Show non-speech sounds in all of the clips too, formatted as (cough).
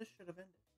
This should have ended.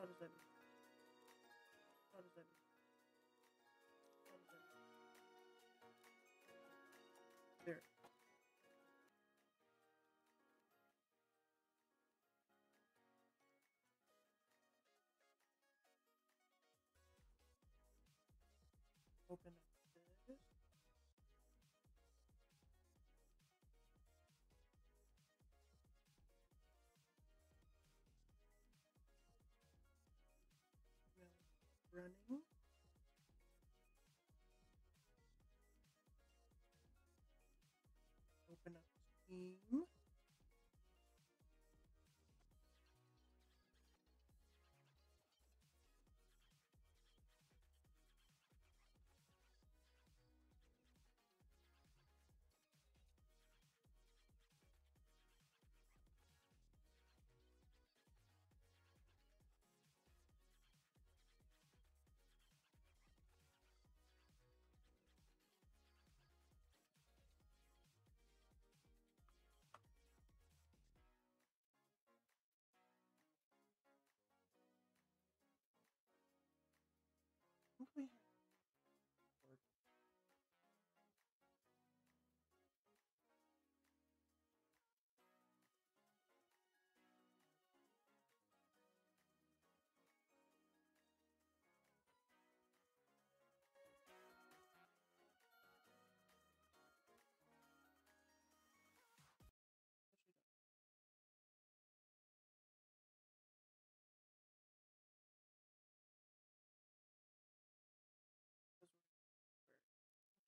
Understand. Understand. There. Open it. Running. Open up Steam.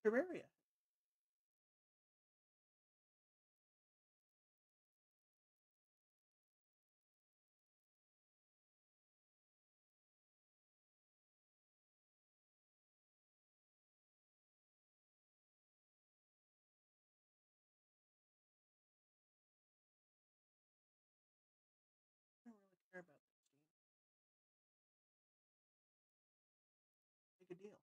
Terraria. I don't really care about that Steam. Big a deal.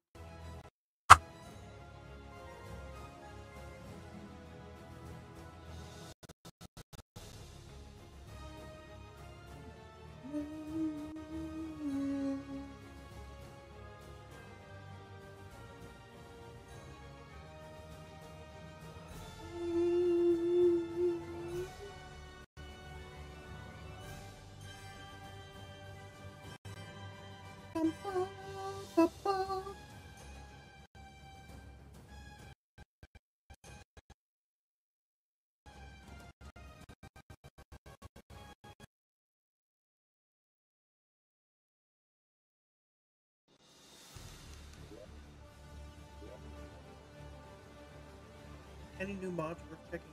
Any new mods worth checking?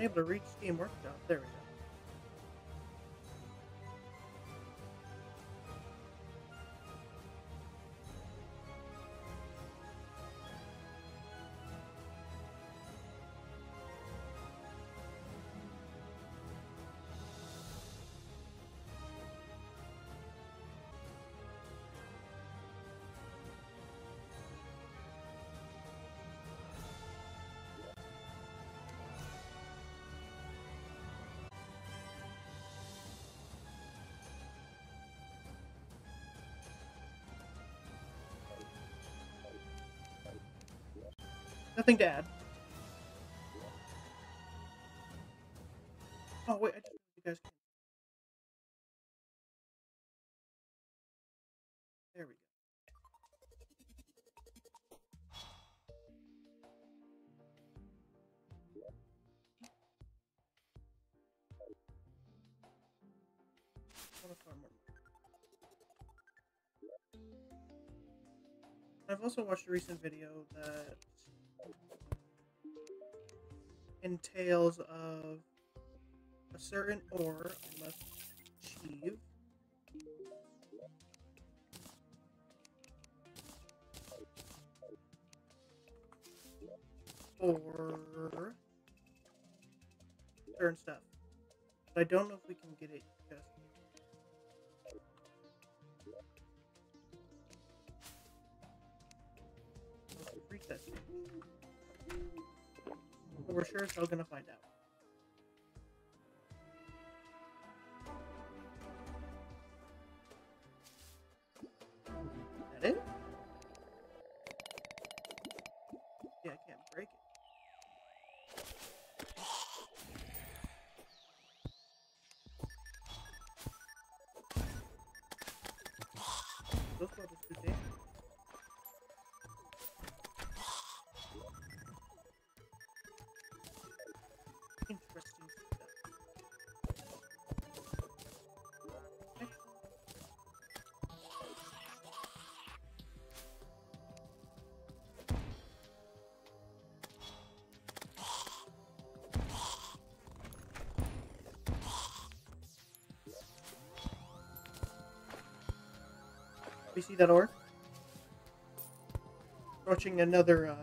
able to reach Steam Workshop. There we go. Nothing to add. Oh wait, I just you guys. There we go. I've also watched a recent video that entails of a certain ore I must achieve. Or certain stuff. But I don't know if we can get it just reset but we're sure as hell gonna find out. That it? Yeah, I can't break it. See that ore? Approaching another uh,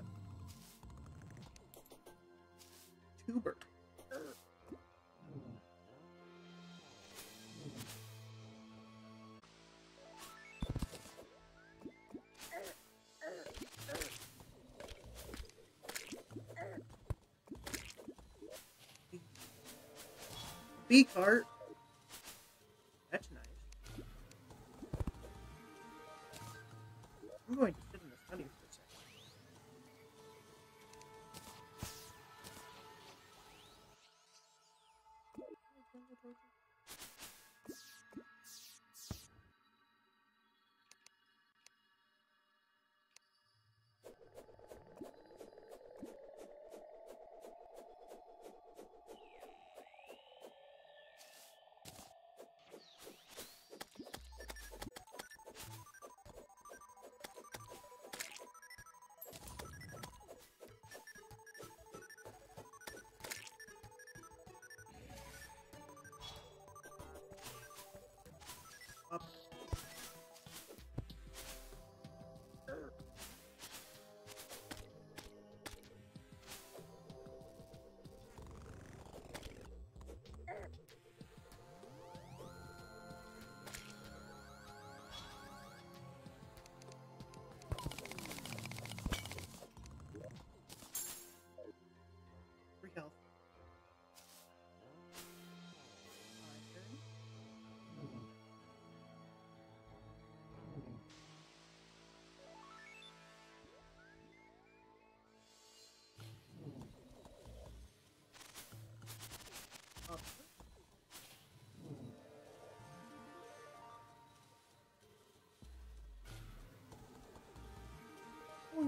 tuber. B cart.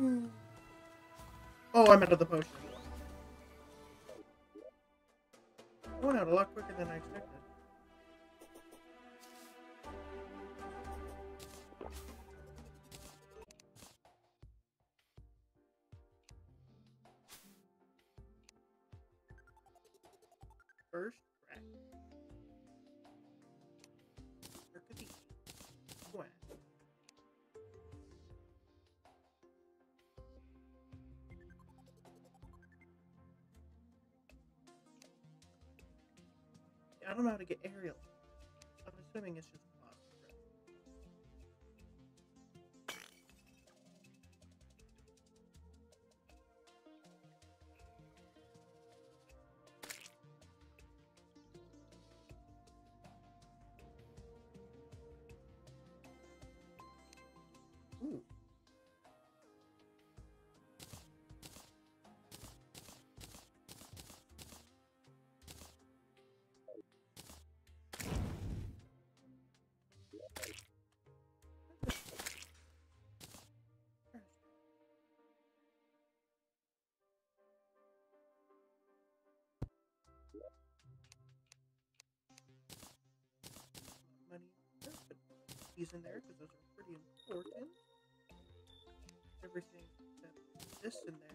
Oh, I'm out of the potion. I went out a lot quicker than I expected. I don't know how to get aerial. I'm assuming it's just in there because those are pretty important. Everything this in there.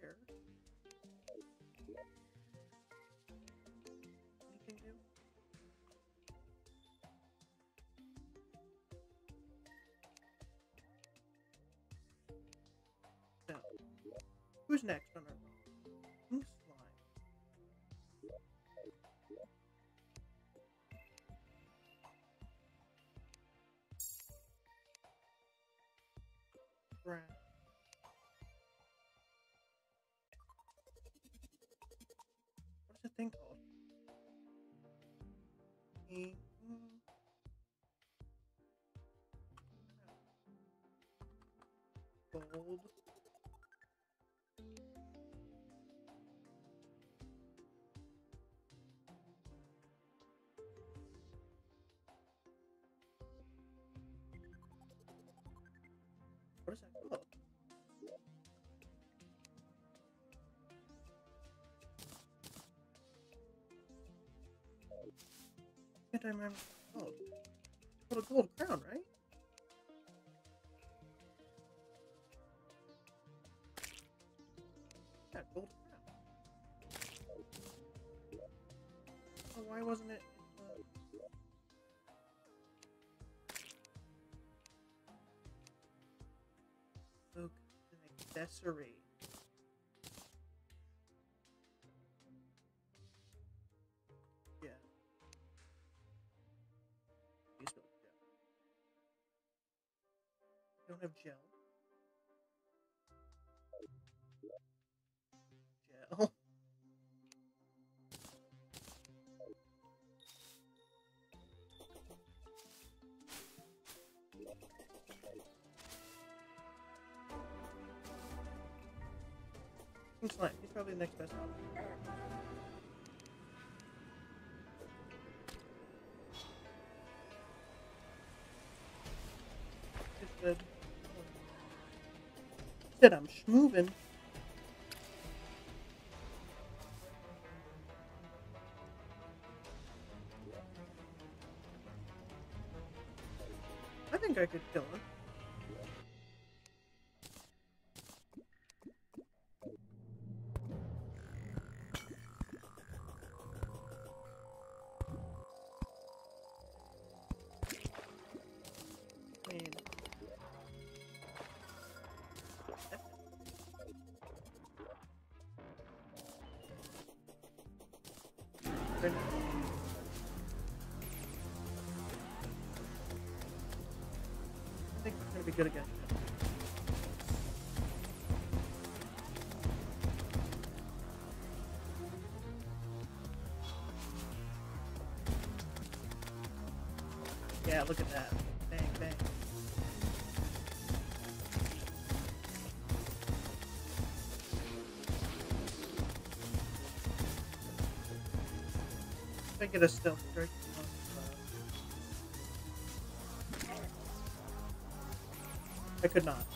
There. Anything new? Who's next Gold. What is that called? Can't I remember what? It's called a gold crown, right? Accessory. King Slime. He's probably the next best option. Said, I'm schmoving. I think I could kill him. Get a stealth strike. I could not.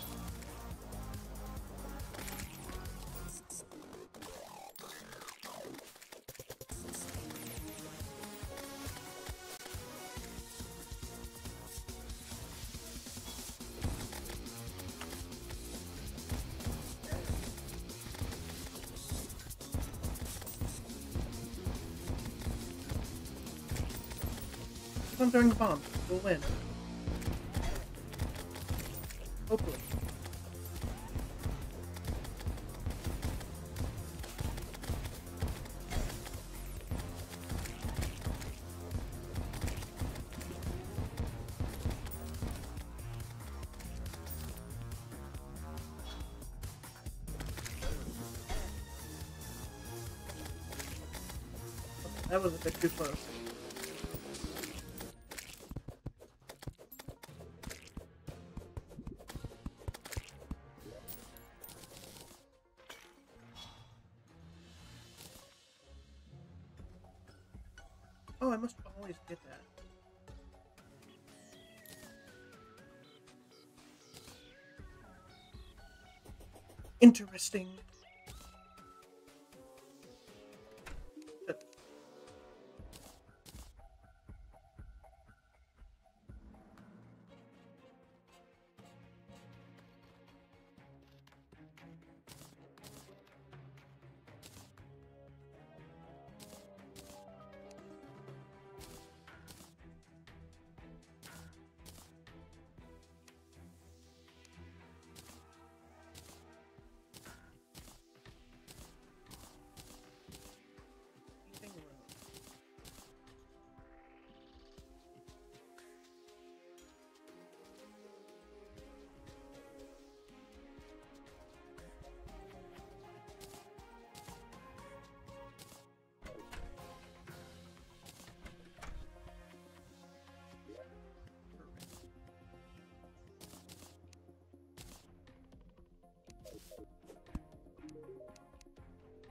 Throwing bombs. We'll win. Hopefully. That was a bit too close. Interesting.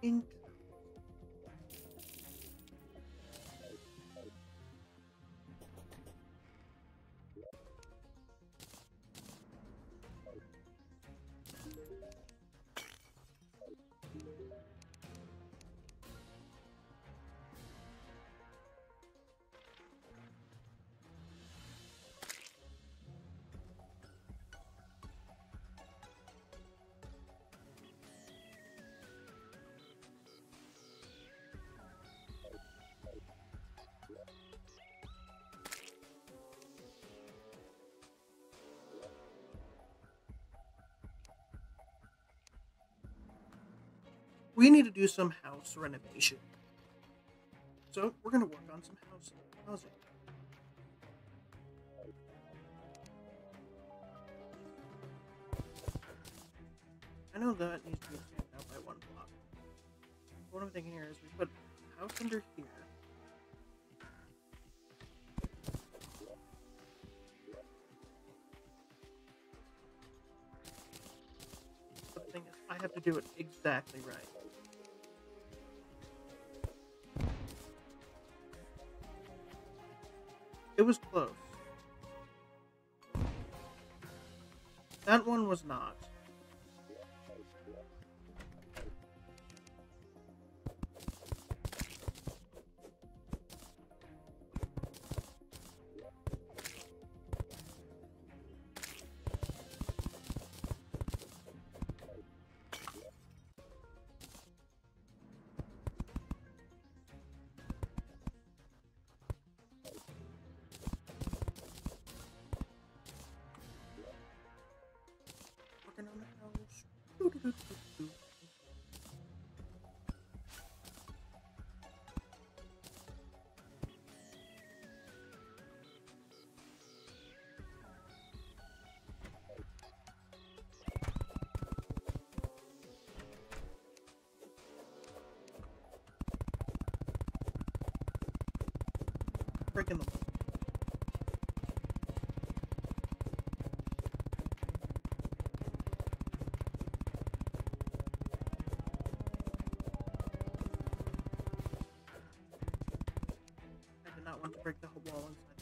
Ink. We need to do some house renovation. So we're gonna work on some house housing. I know that needs to be expanded out by one block. What I'm thinking here is we put house under here. The thing is, I have to do it exactly right. Close. That one was not. Breaking the I did not want to break the whole wall inside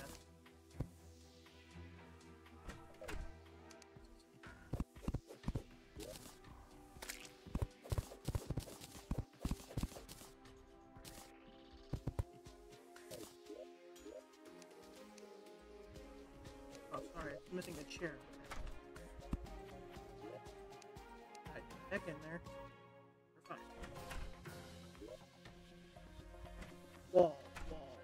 Sorry, I'm missing a chair. Right, back in there. We're fine. Wall, wall.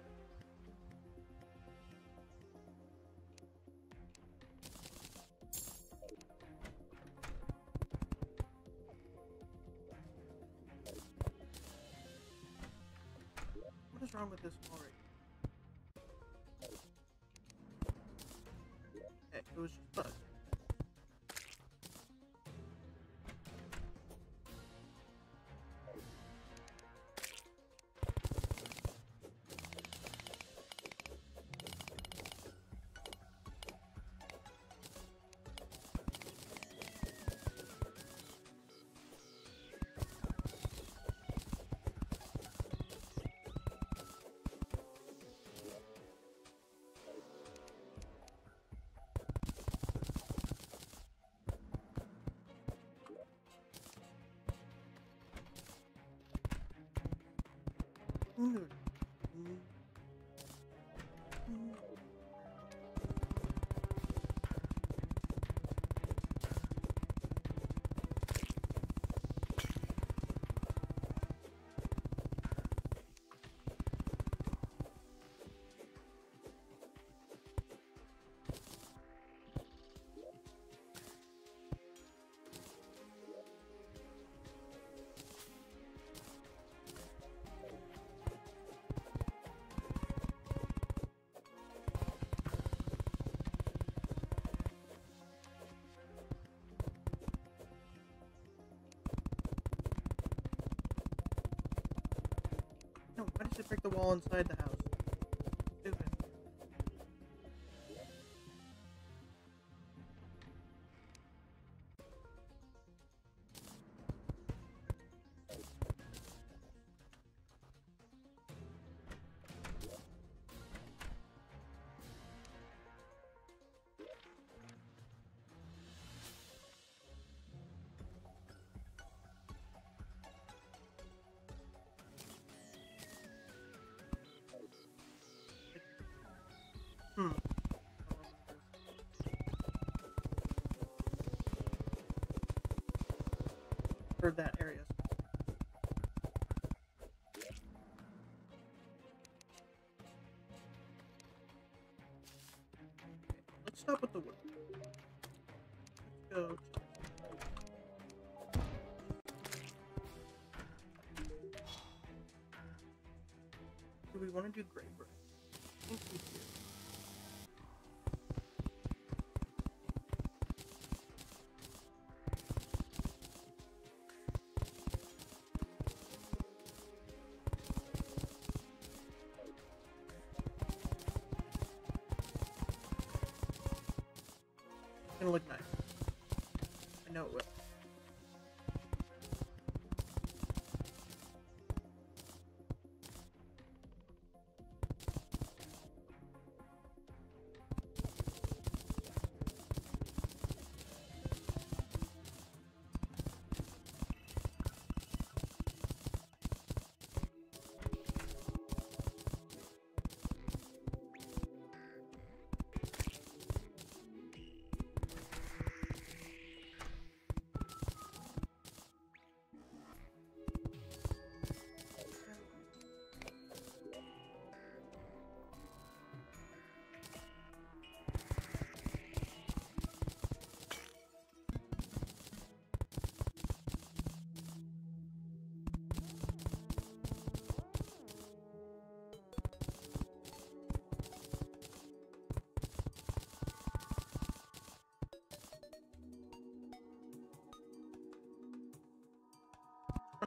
What is wrong with this wall right it was just bugged. Why break the wall inside the That area. Okay, let's stop with the wood. Let's go. Do we want to do gray gonna look nice. I know it will.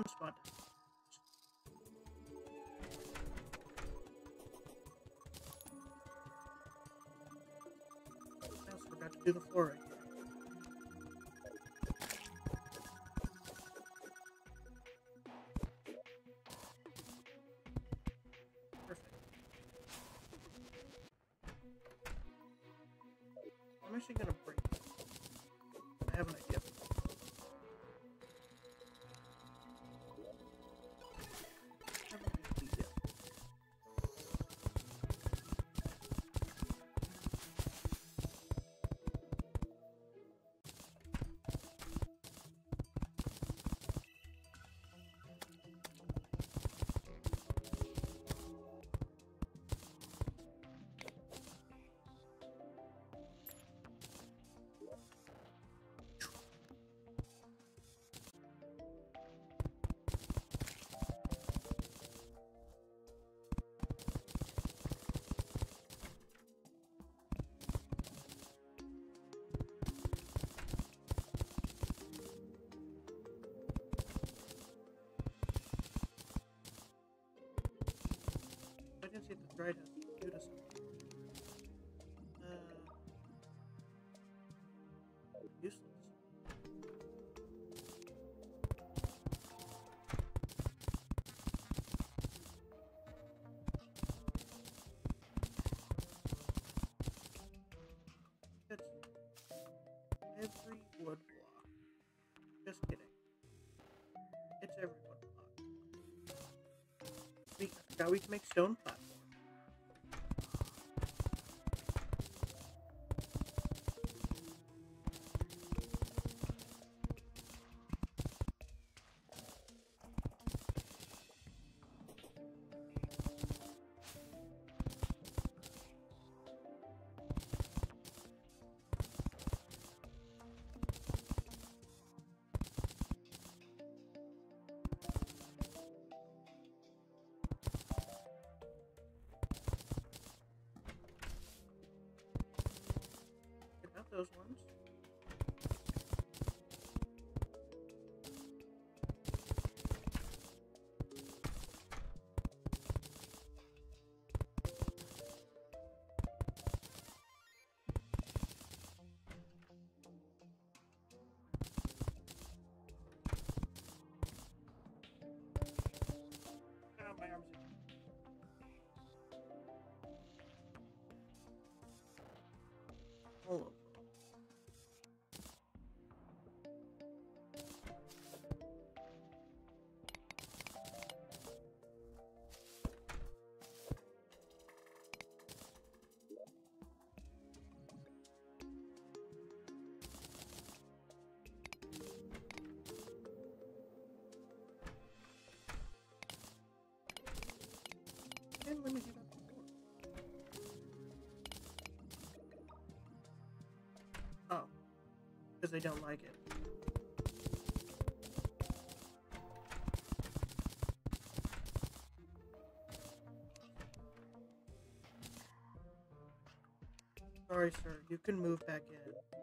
Spot. I also forgot to do the floor right. I'm actually gonna right has shoot us. Uh, useless. It's every wood block. Just kidding. It's every wood block. We, now we can make stone Let me. Oh. Because they don't like it. Sorry, sir. You can move back in.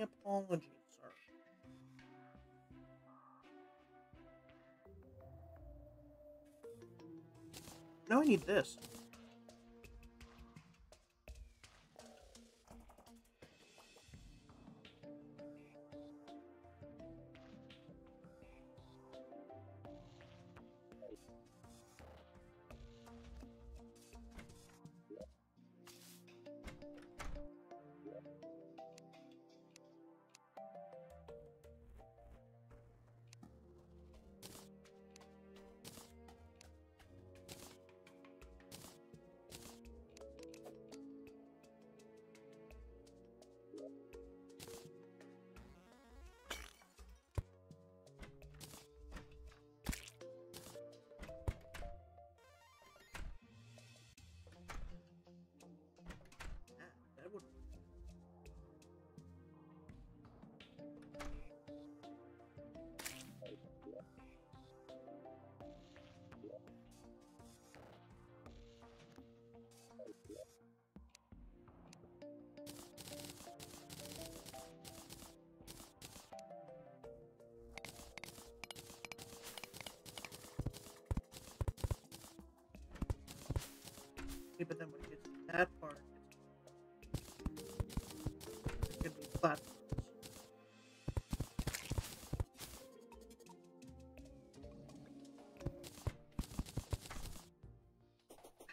Apologies, sir. Now I need this.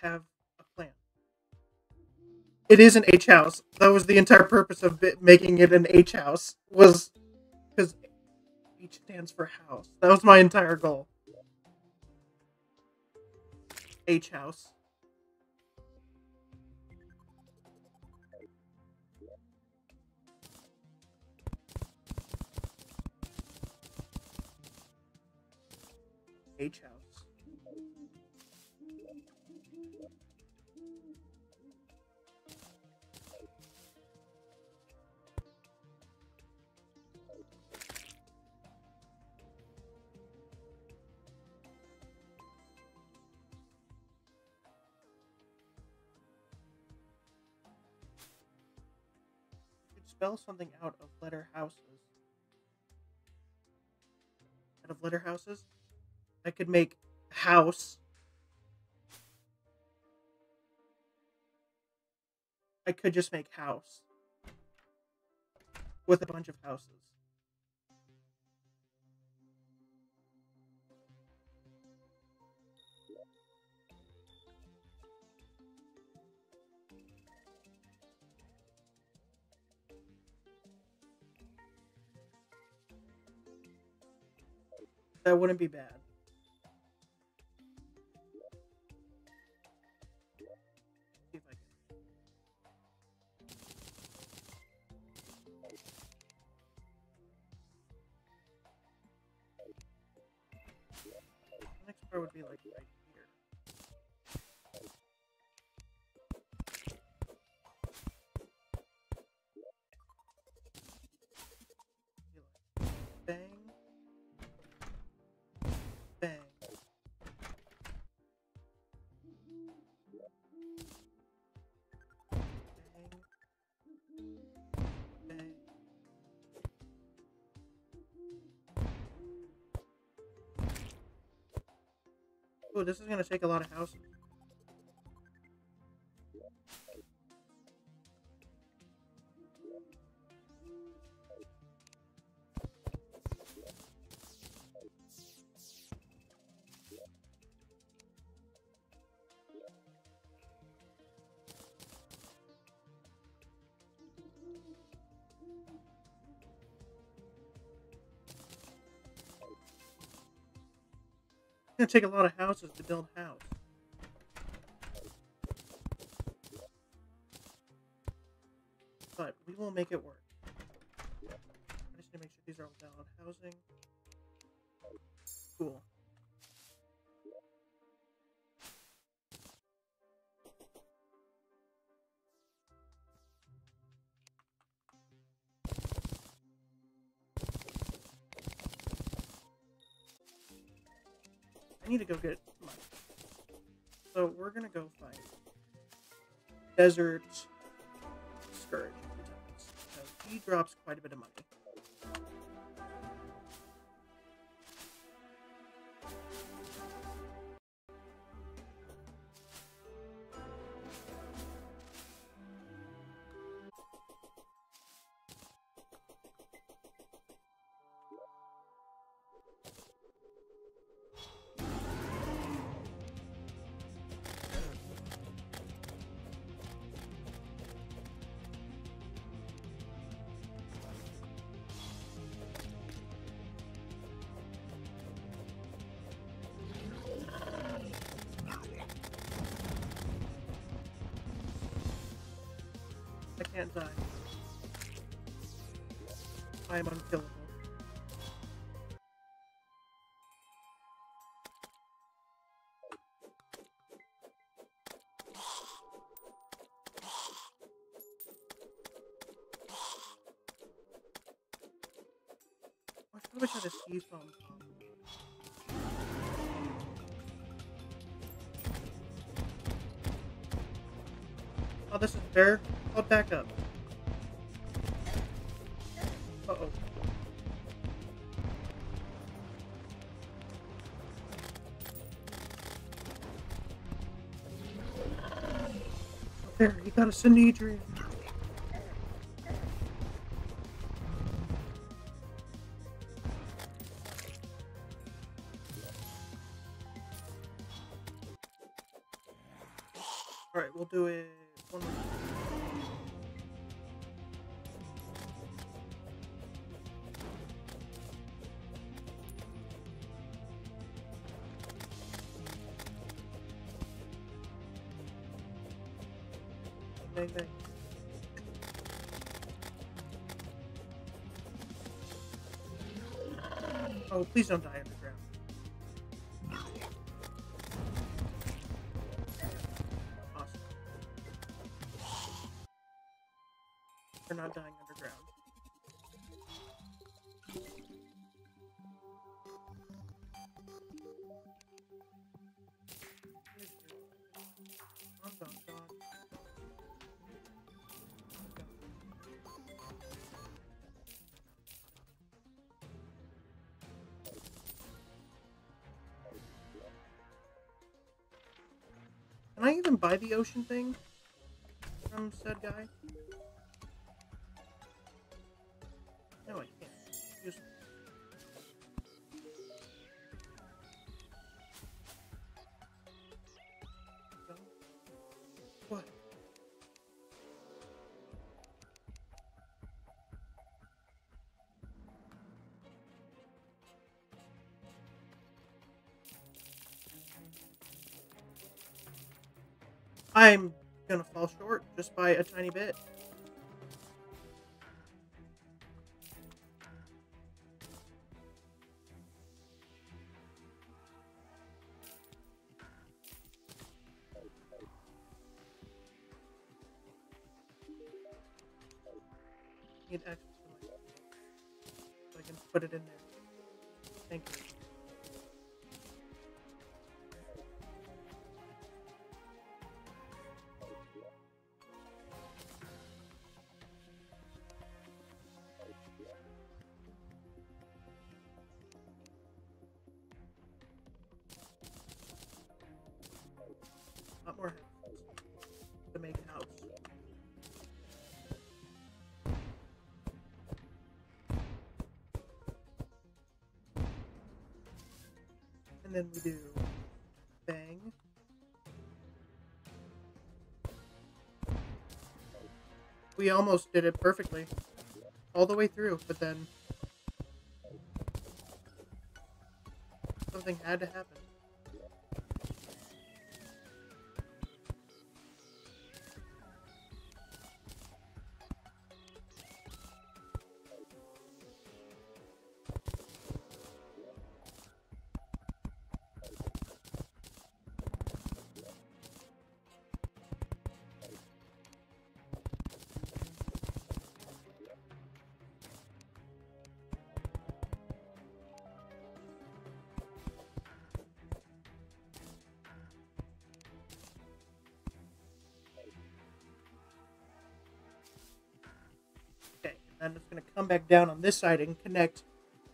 Have a plan. It is an H house. That was the entire purpose of it, making it an H house. Was because H stands for house. That was my entire goal. H house. H House. spell something out of letter houses. Out of letter houses? I could make house. I could just make house with a bunch of houses. That wouldn't be bad. Would be like right Oh, this is gonna take a lot of houses. Gonna take a lot of houses to build a house. But we will make it work. I just need to make sure these are all valid housing. Cool. I need to go get money. So we're gonna go find Desert Scourge because he drops quite a bit of money. Can't die. I am unkillable. I wish I had a. Oh, this is fair. I'll back up. Uh oh. There, you got a Cnidrion. Please don't die. Buy the ocean thing from said guy? I'm gonna fall short just by a tiny bit. We almost did it perfectly. All the way through, but then something had to happen. Come back down on this side and connect,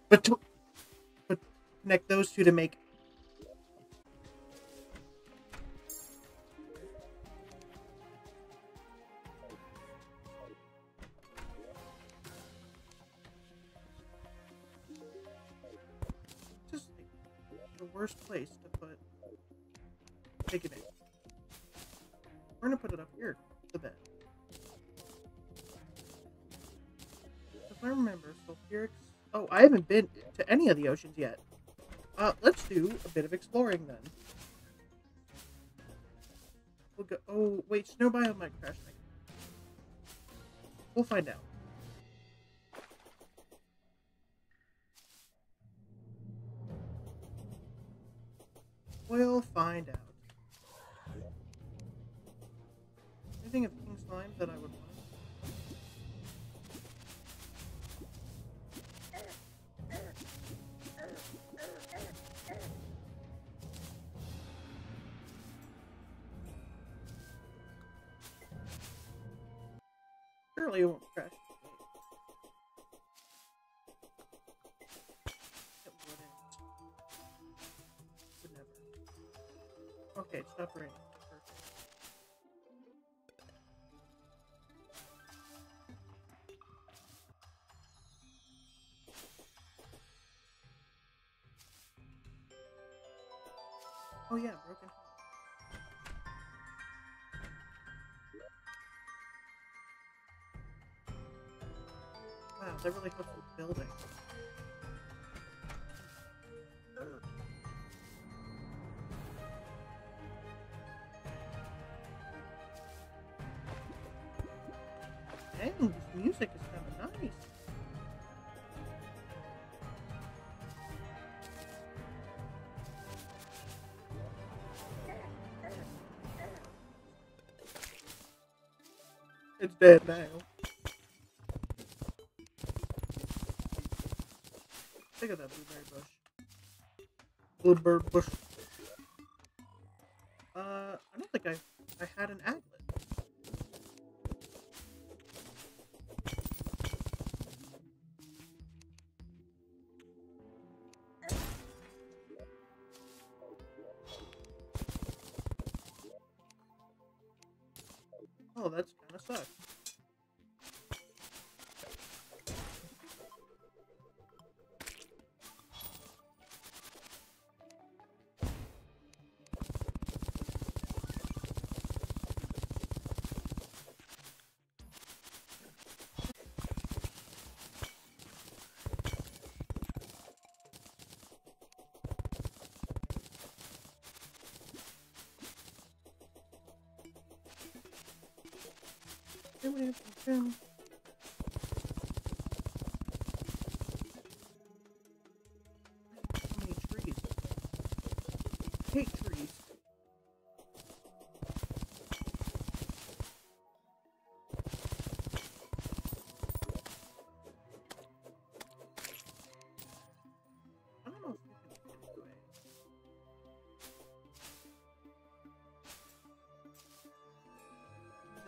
but but connect those two to make. Oceans yet. Uh, let's do a bit of exploring then. We'll go. Oh, wait, snow biome might crash. We'll find out. Surely it won't crash. It wouldn't. Would never. Okay, it stopped raining. That really helps with building. Dang, this music is kind of nice. It's dead now. Bluebird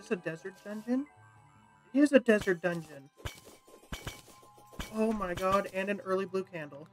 this a desert dungeon? It is a desert dungeon. Oh my god, and an early blue candle.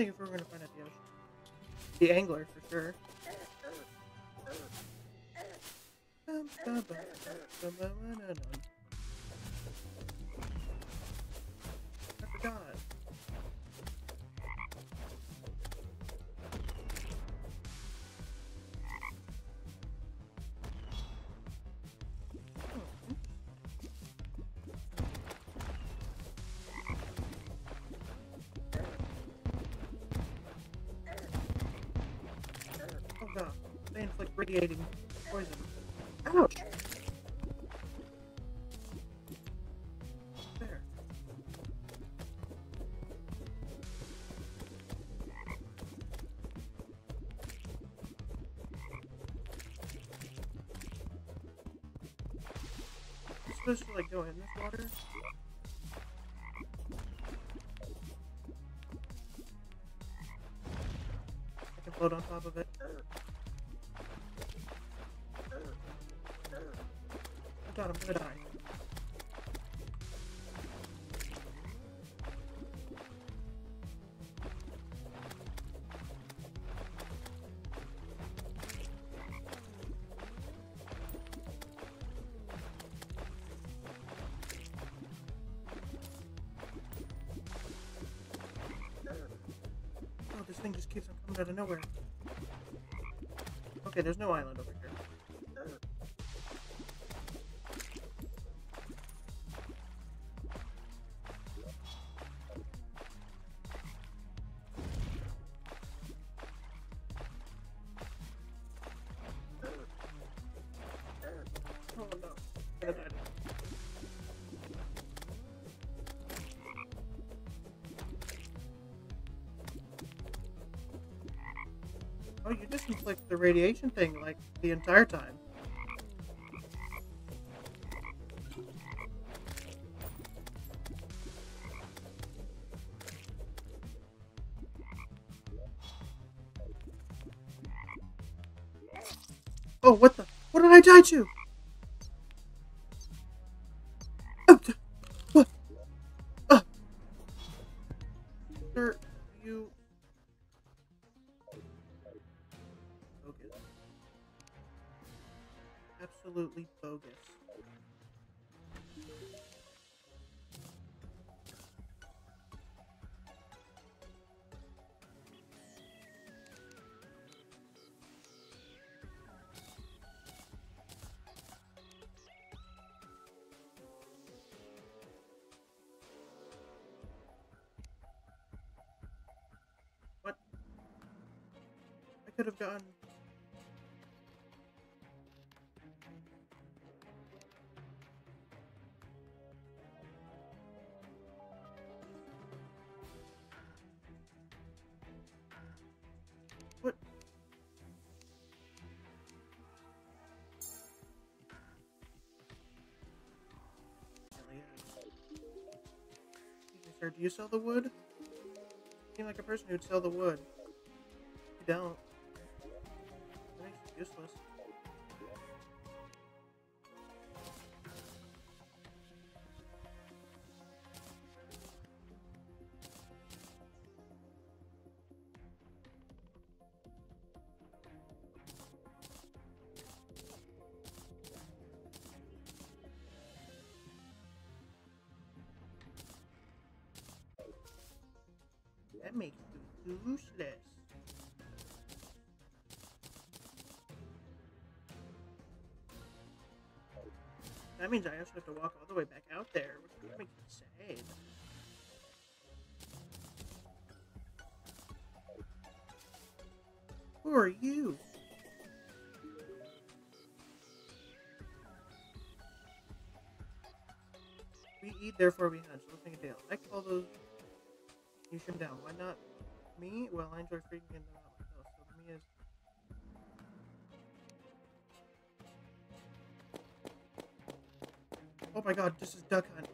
Think if we're gonna find out the ocean. The angler for sure. Radiating poison. Ouch! There. I'm supposed to like go in this water? I can float on top of it. Out of nowhere. Okay, there's no island over here. Inflict the radiation thing like the entire time. Oh, what the? What did I die to? Absolutely bogus. What? I could have gotten. Or do you sell the wood? You seem like a person who'd sell the wood. You don't. That makes useless. That means I also have to walk all the way back out there, which sad. Who are you? We eat, therefore we hunt. Make a deal. I call those you should down. Why not me? Well, I enjoy freaking them out Oh my god, this is duck hunt.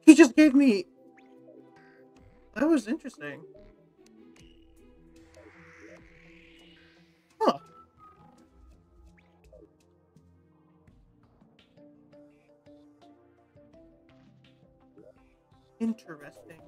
He just gave me. That was interesting. Huh. Interesting.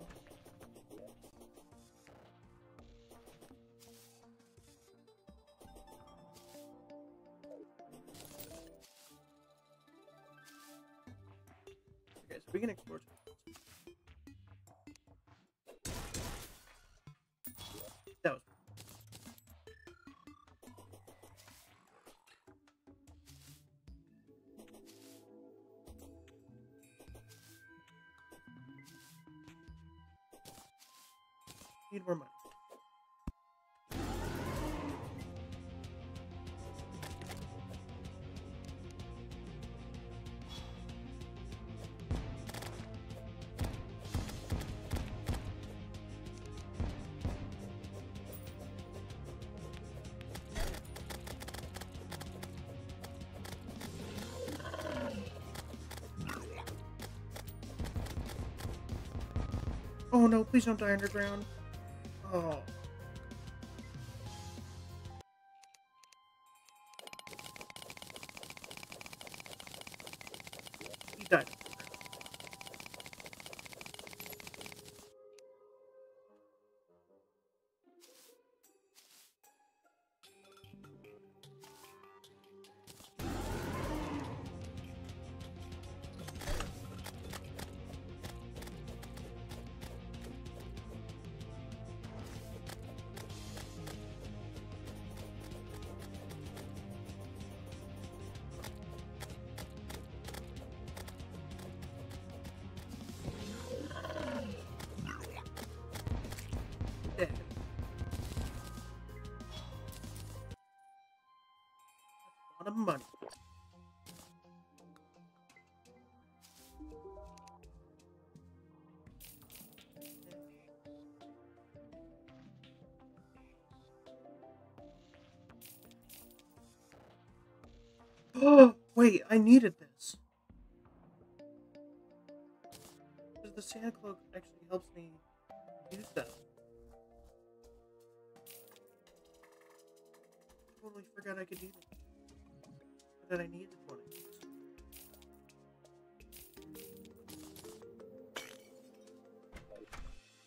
Please don't die underground. Oh. Wait, I needed this. Because the Sand Cloak actually helps me use that. Totally forgot I could do that. That I needed one of these.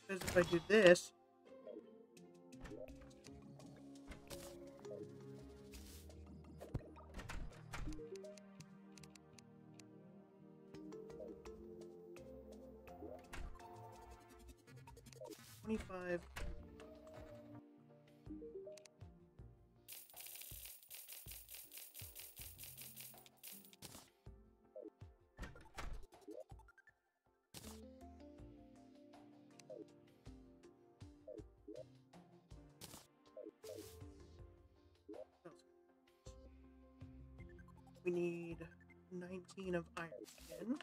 Because if I do this, We need 19 of iron skin.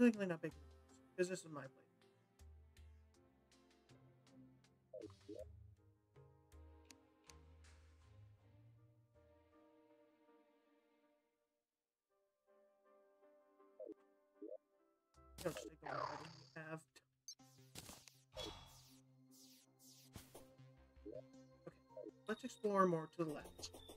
Technically not big because this is my place. Don't have. Okay, let's explore more to the left.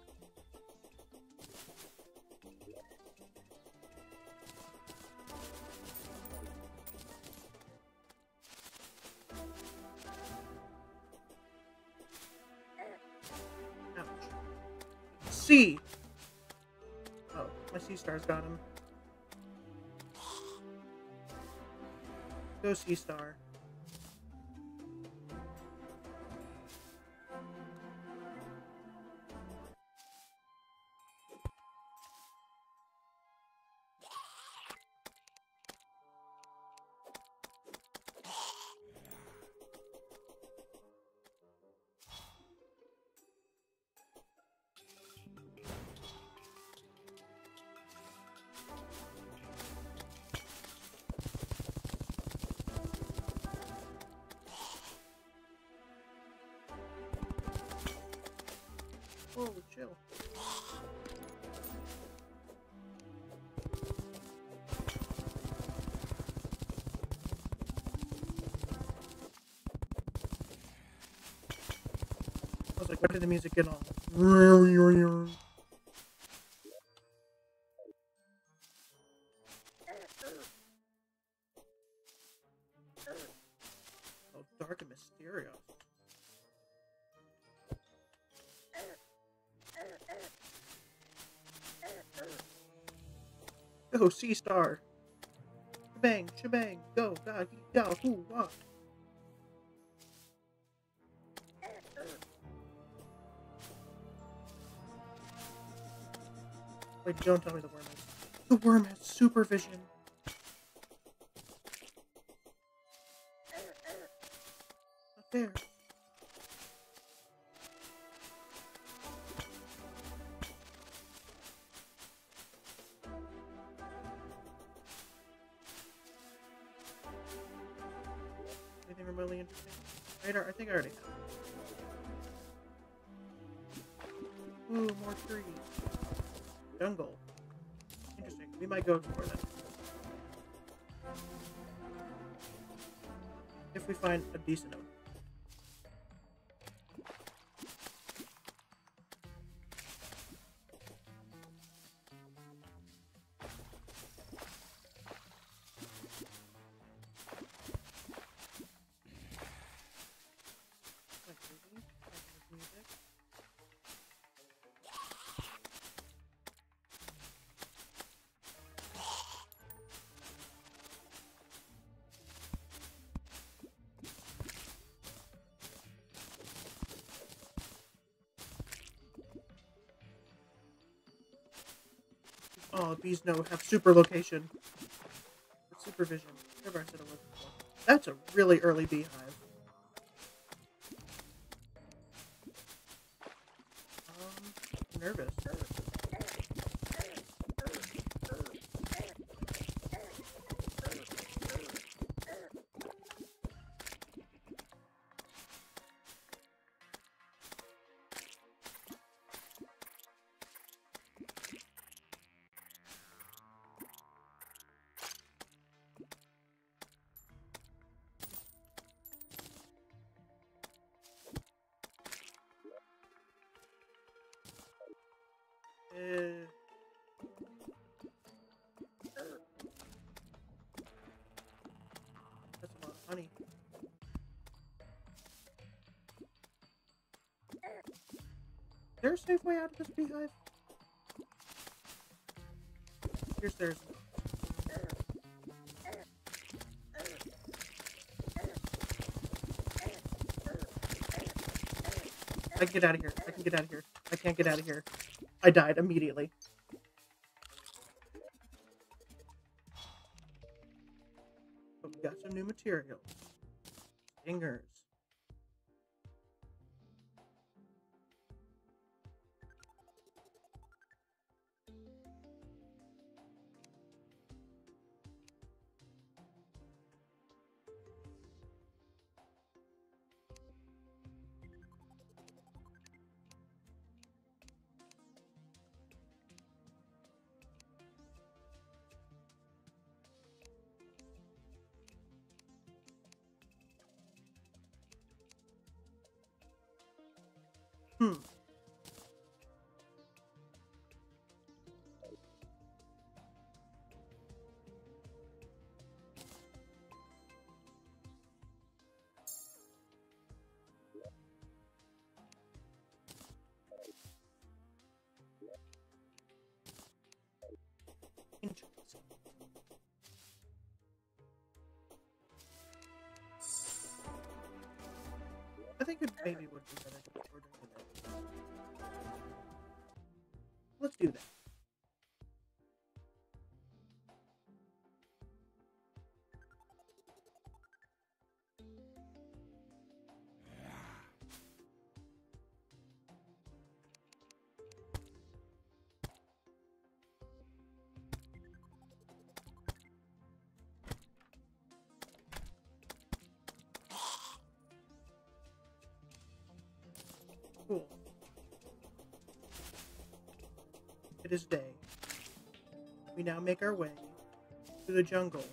C. Oh, my sea star's got him. Go sea star. The music get on? Oh, dark and mysterious. Go, Sea Star. Shebang, shebang, go, ga, hoo, wah. Wait, don't tell me the worm has. The worm has supervision. Not. Bees know have super location. Supervision. I said before. That's a really early beehive. Safe way out of this beehive? Here's I can get out of here. I can get out of here. I can't get out of here. I died immediately. But we got some new materials. Stingers. Hmm. I think it maybe would be better do that. It is day. We now make our way to the jungle.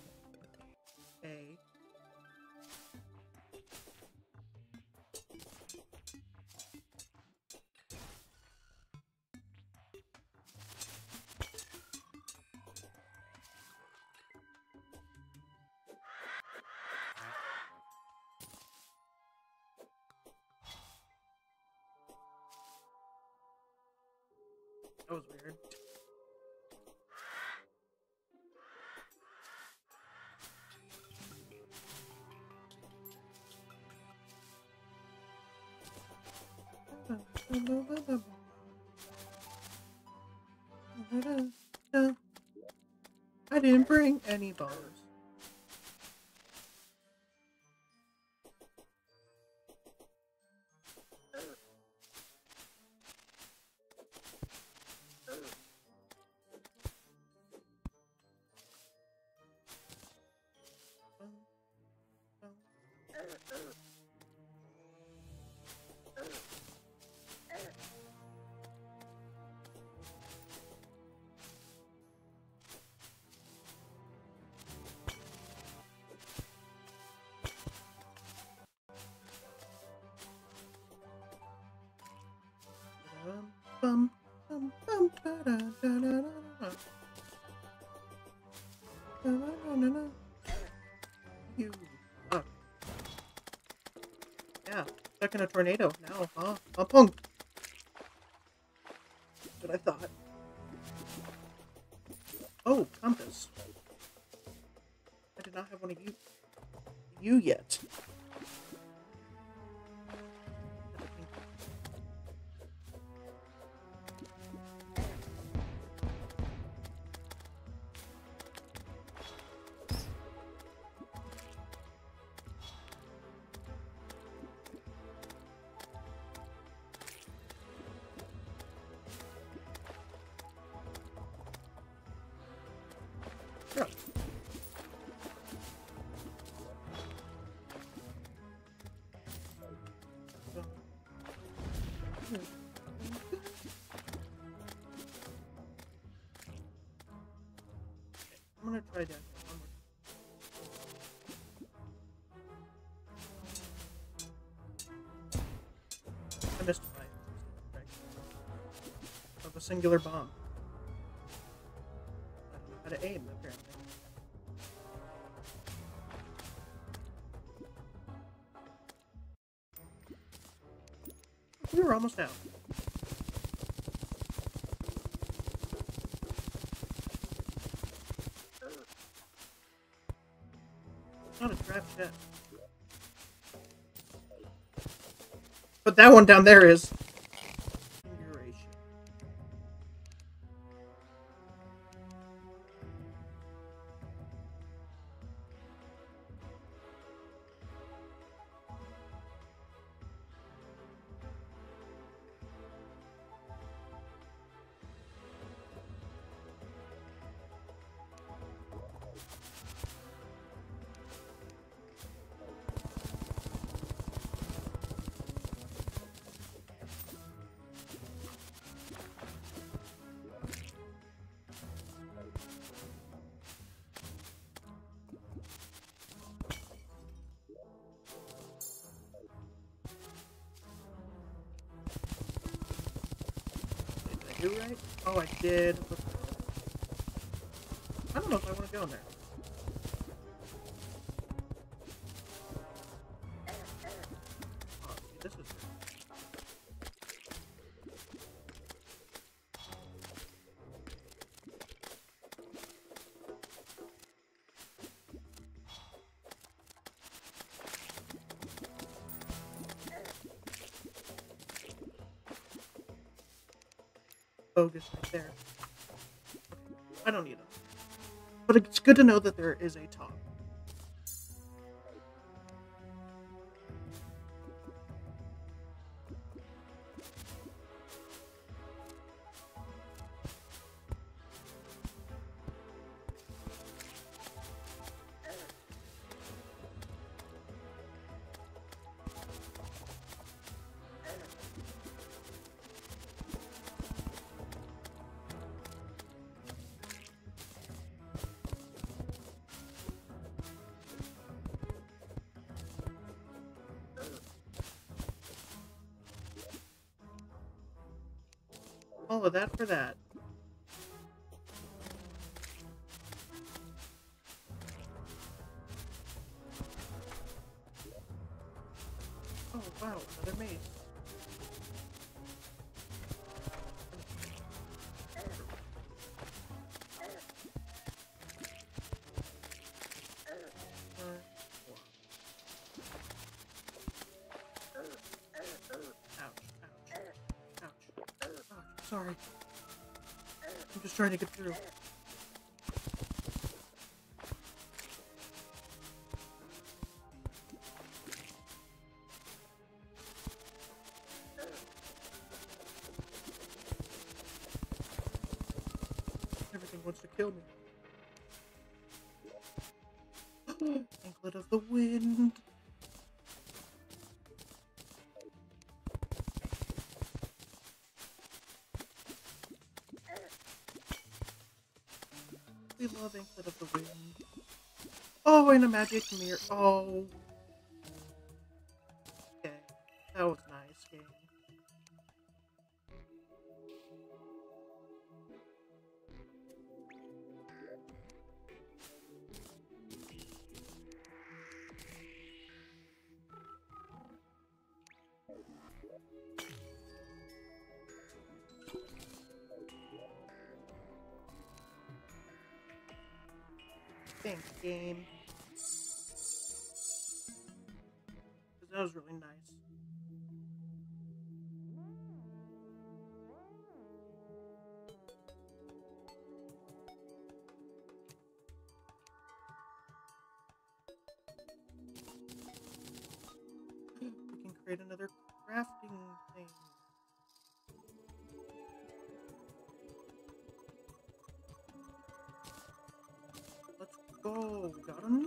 Bring any bars. In a tornado now, huh? Oh, a oh, punk. Singular bomb. How to aim apparently. We were almost out. Not a trap chest. But that one down there is. Did. Bogus right there. I don't need them. But it's good to know that there is a top. For that. Trying to get through. Everything wants to kill me. (gasps) Anklet of the wind. Anklet of the Wind. Oh, and a magic mirror. Oh.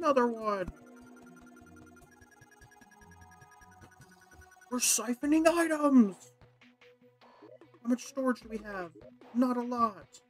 Another one. We're siphoning items. How much storage do we have? Not a lot.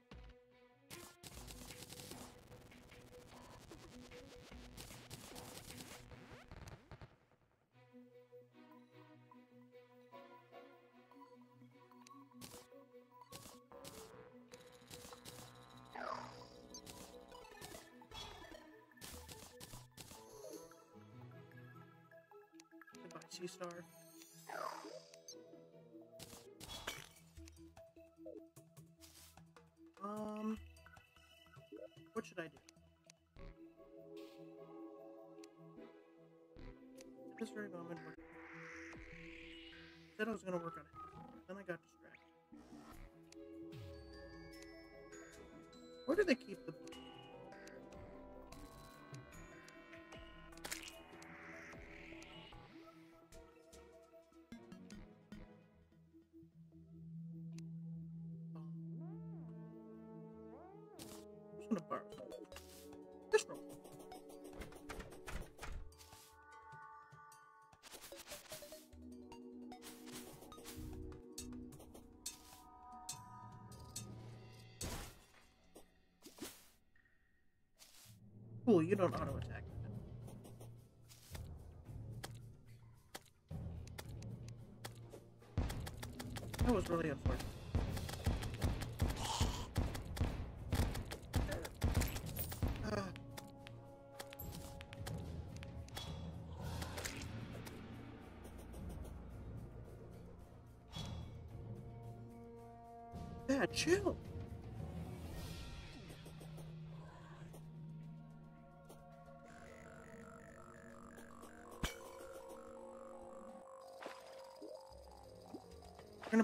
you don't auto attack. That was really unfortunate. (sighs) Uh. Chill.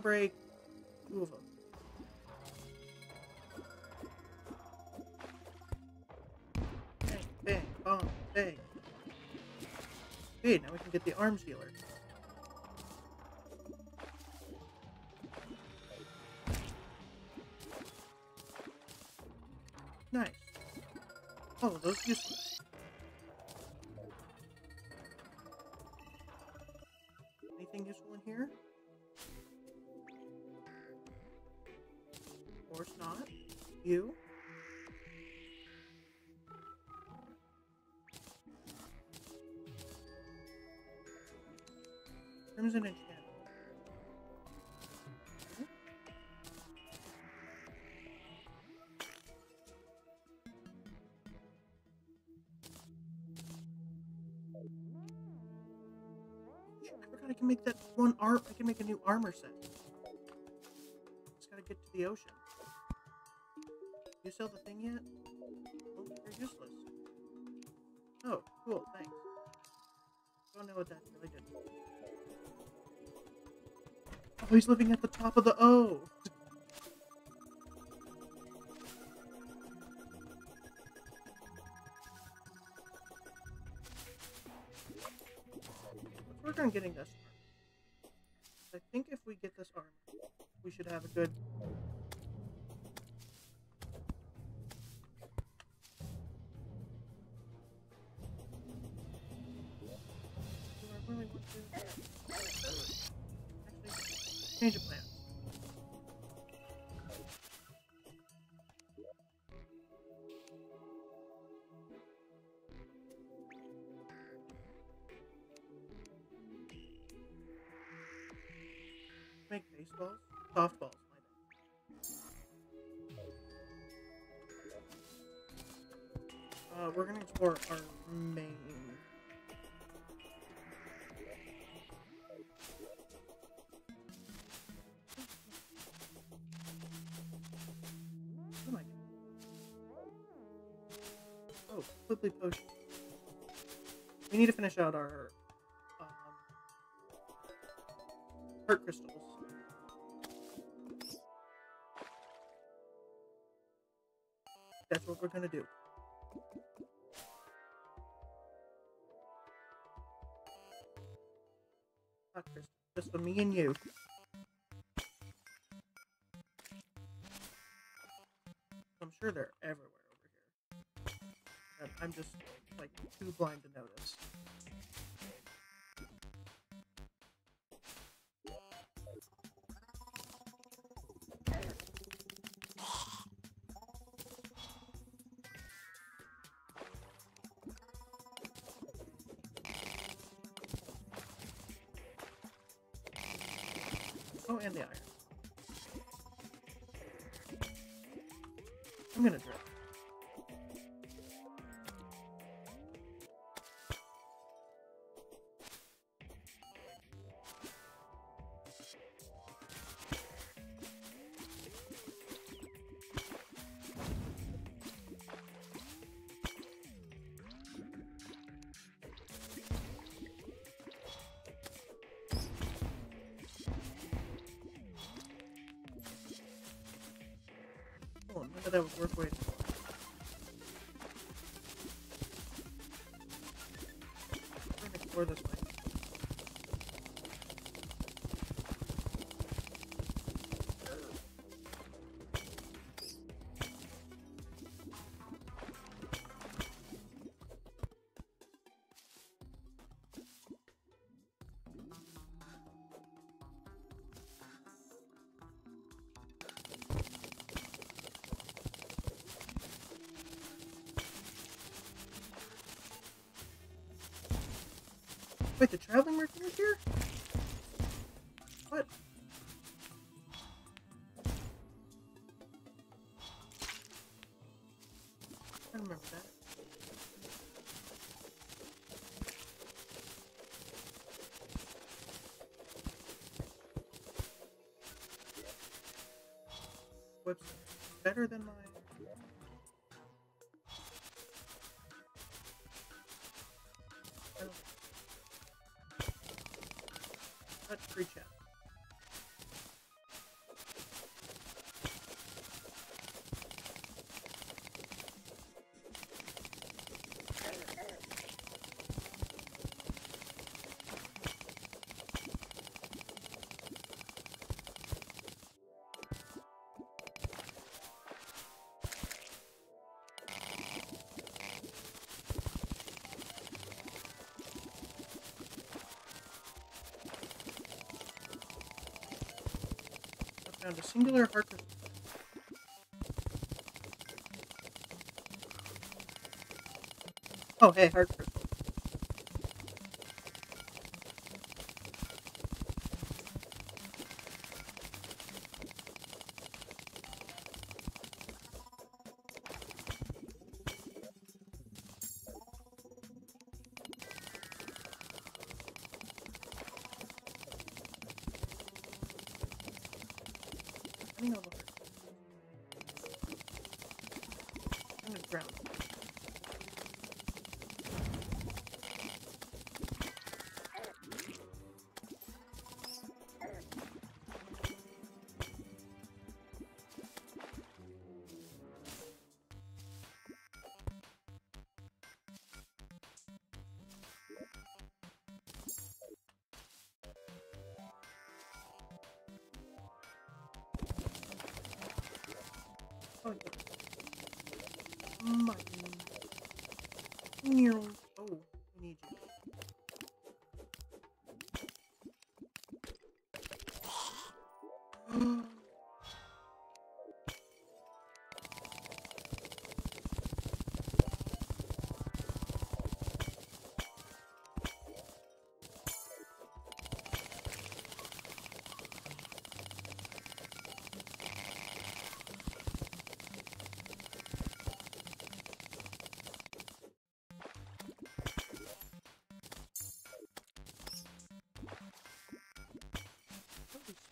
Gonna break two of them. Bang, bang, bong, bang. Okay, now we can get the arms healer. Crimson Enchantment. I forgot I can make that one arm. I can make a new armor set. Just gotta get to the ocean. You sell the thing yet? Oh, you're useless. Oh, cool, thanks. Don't know what that really did. Oh, he's living at the top of the O! Work on getting this. I think if we get this armor, we should have a good Actually, finish out our um, heart crystals. That's what we're gonna do. Heart crystal, just for me and you. I'm sure they're everywhere I'm just like too blind to notice. Oh, and the iron. None of that was worth The traveling merchant here? What? I remember that. better than my. Found a singular heart. Oh, hey, heart Yeah. Money.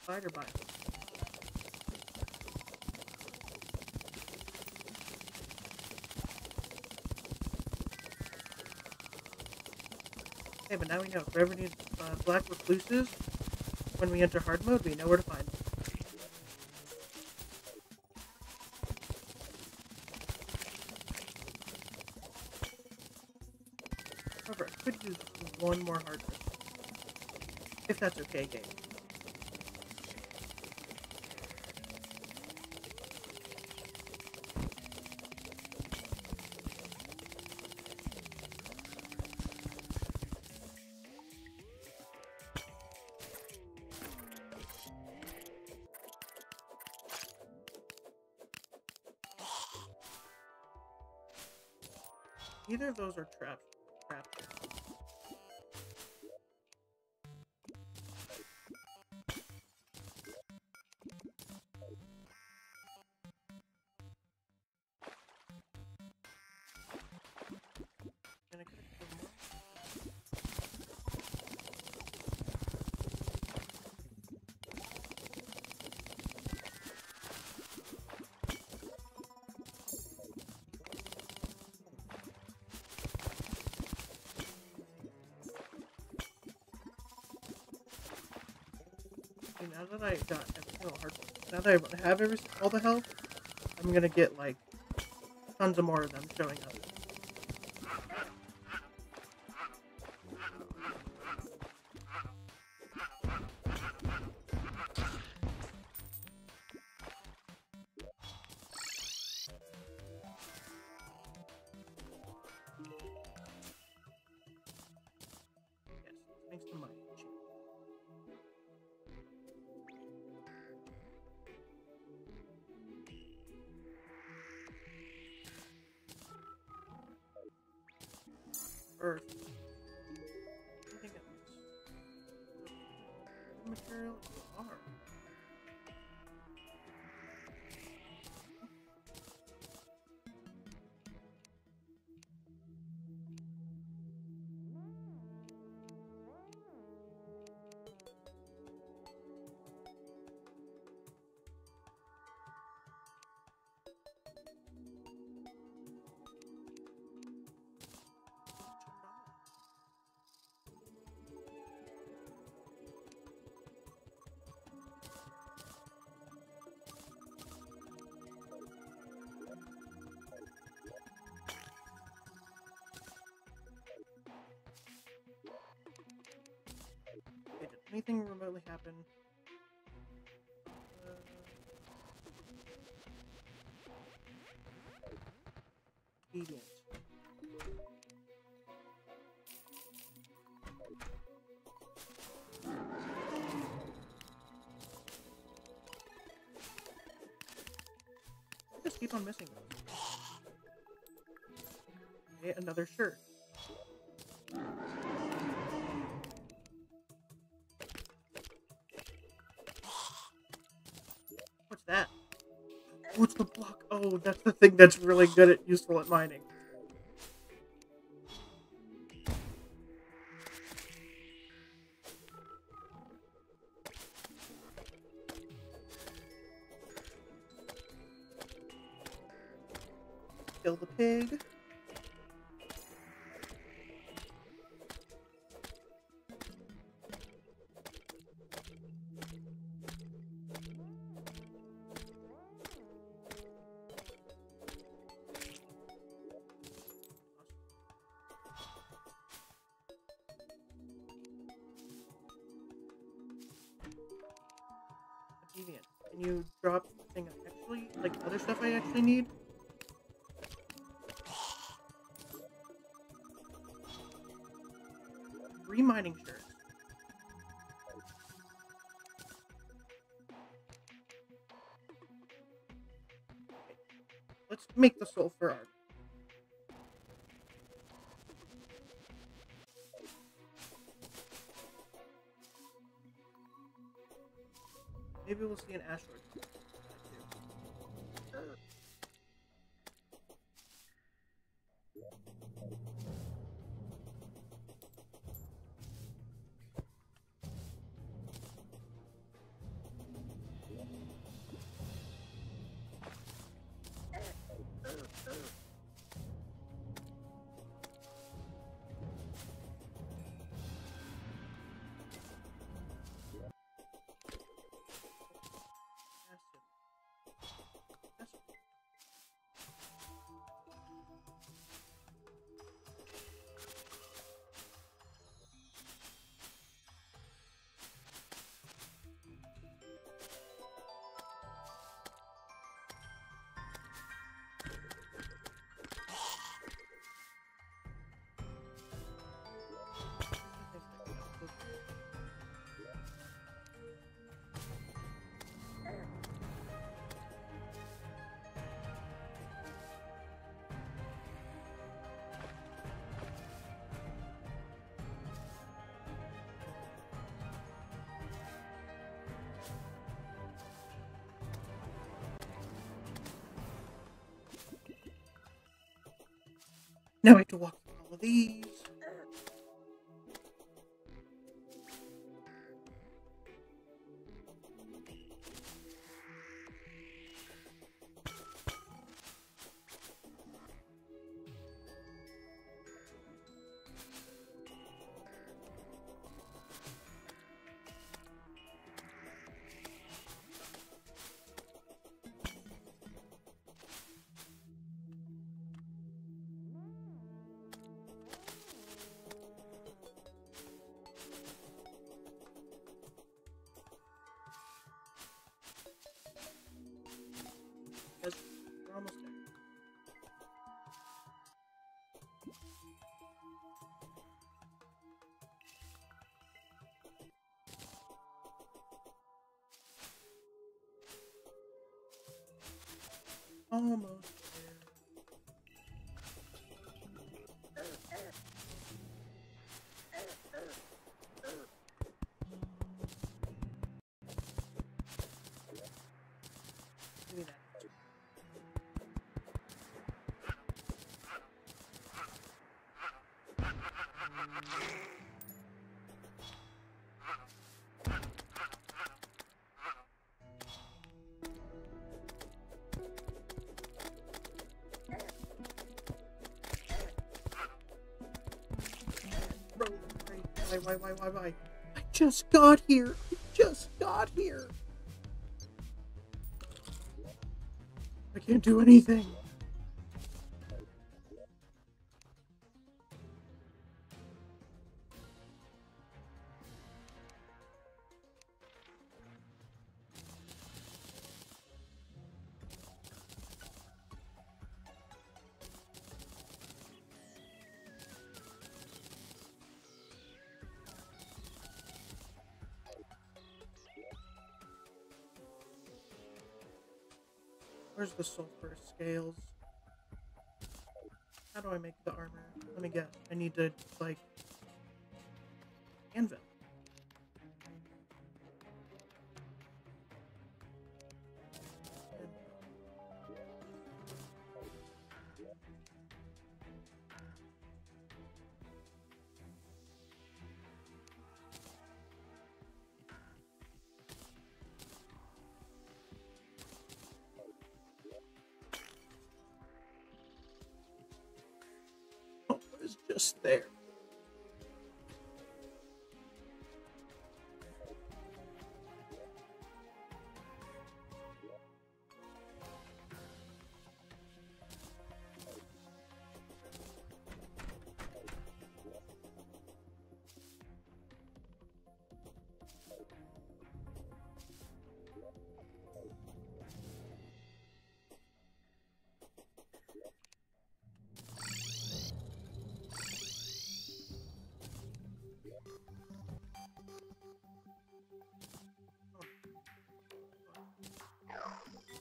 Spider bite. Okay, but now we know if we ever need uh, black recluses, when we enter hard mode, we know where to find them. I could use one more hard. If that's okay, game. Those are trapped. Got every, oh, hard, now that I have every all the health, I'm gonna get like tons of more of them showing up. Keep on missing. Okay, another shirt. What's that? Oh, What's the block? Oh, that's the thing that's really good at useful at mining. Now I have to walk through all of these. Almost why, why, why, why, why? I just got here. I just got here. I can't do anything. The sulfur scales? How do I make the armor? Let me guess. I need to, like,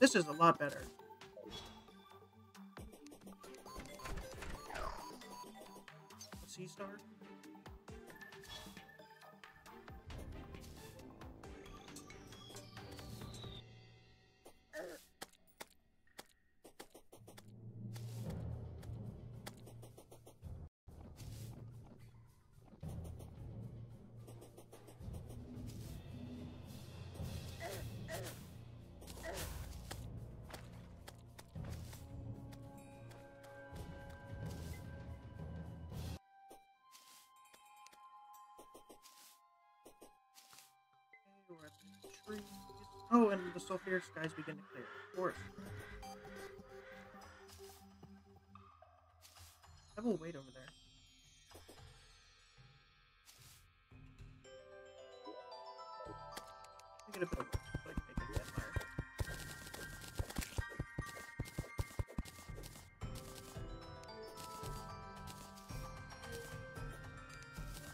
This is a lot better. The sulfuric skies begin to clear. Of course. I will wait over there. I get a bit of like make a campfire.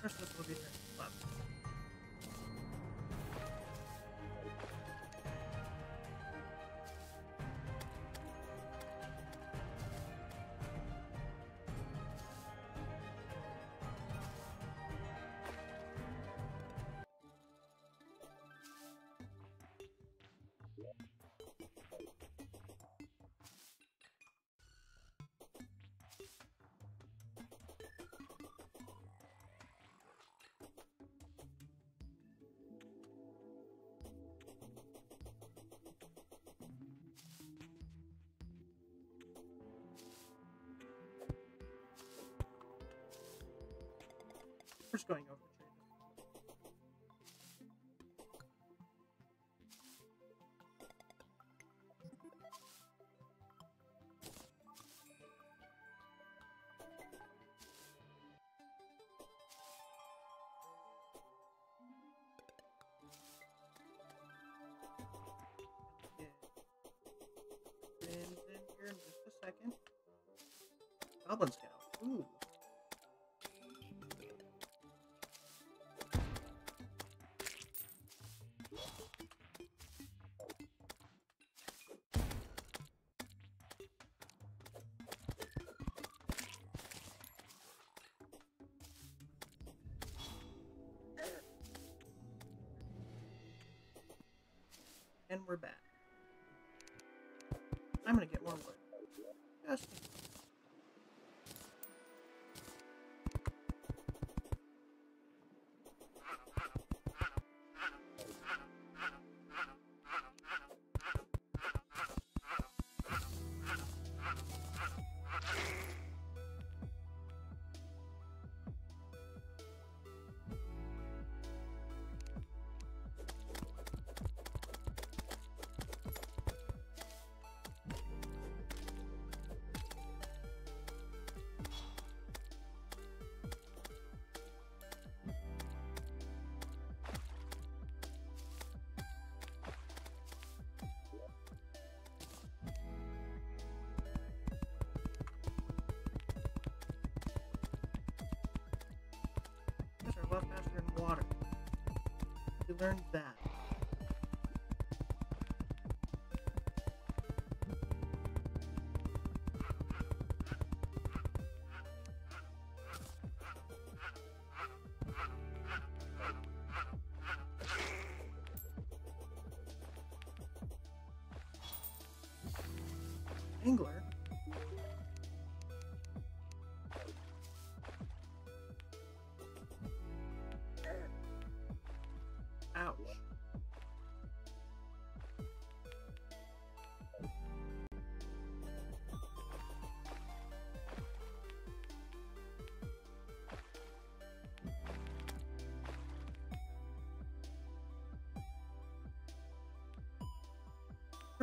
First, this will be there. Just a second. Goblin Scout. Ooh. I'm gonna get one more wood. Just learned that.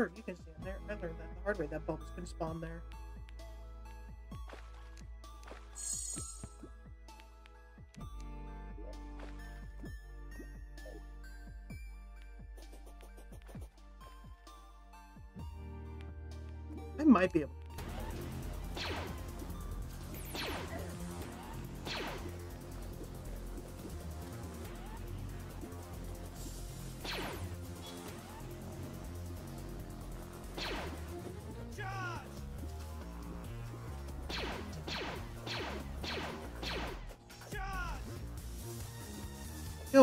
You can stand there. I learned that the hard way. That bulbs can spawn there. I might be able.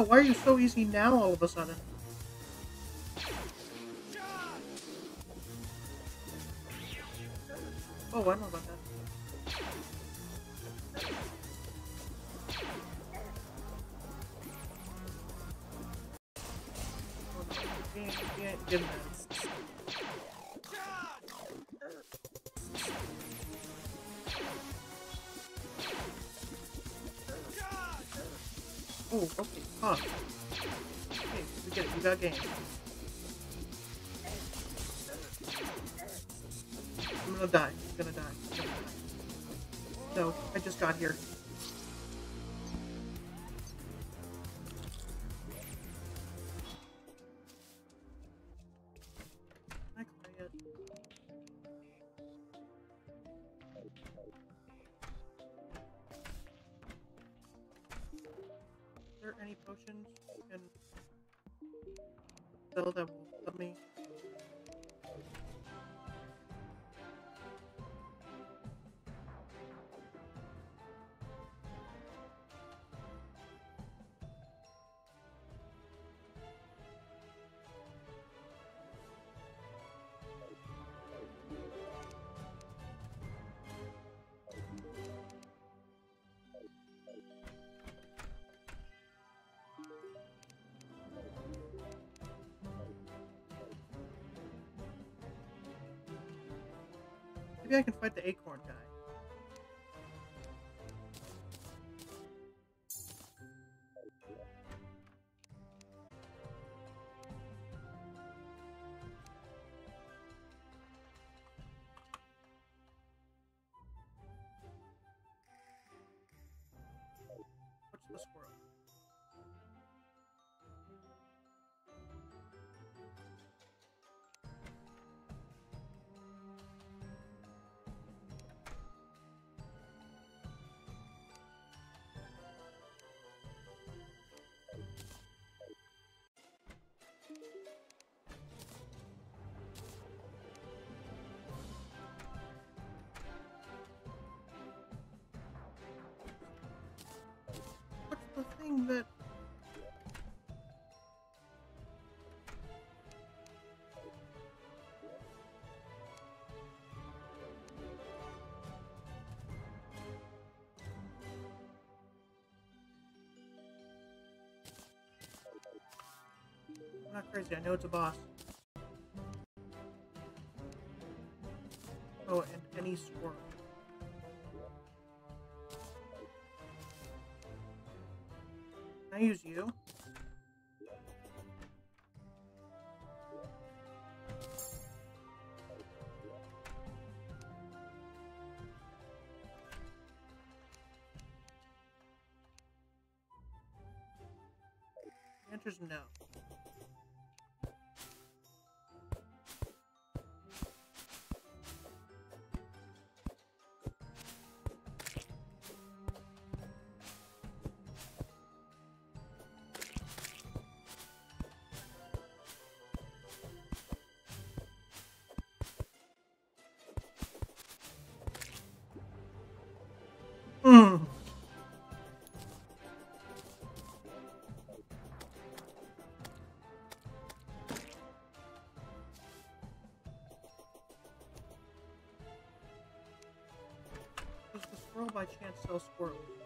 Why are you so easy now all of a sudden? Maybe I can fight the acorn guy. That I'm not crazy, I know it's a boss. Oh, and any squirrel. Answer's no. Squirrel by chance sell squirrel?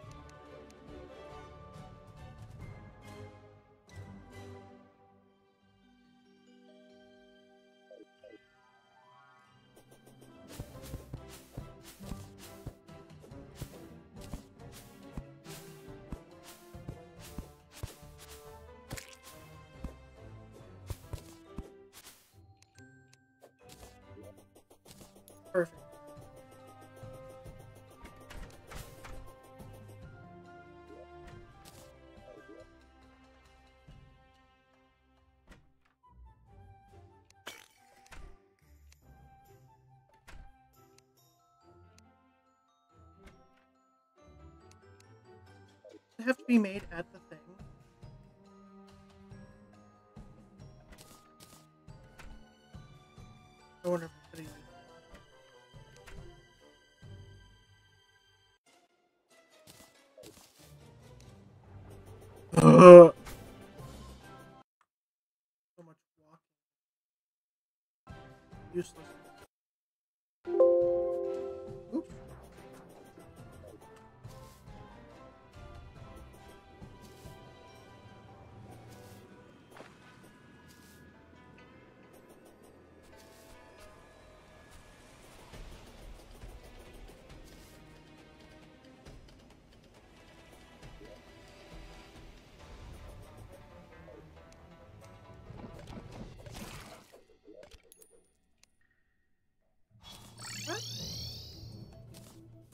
Be made at the thing. I wonder if pretty- (gasps) So much walking. Useless.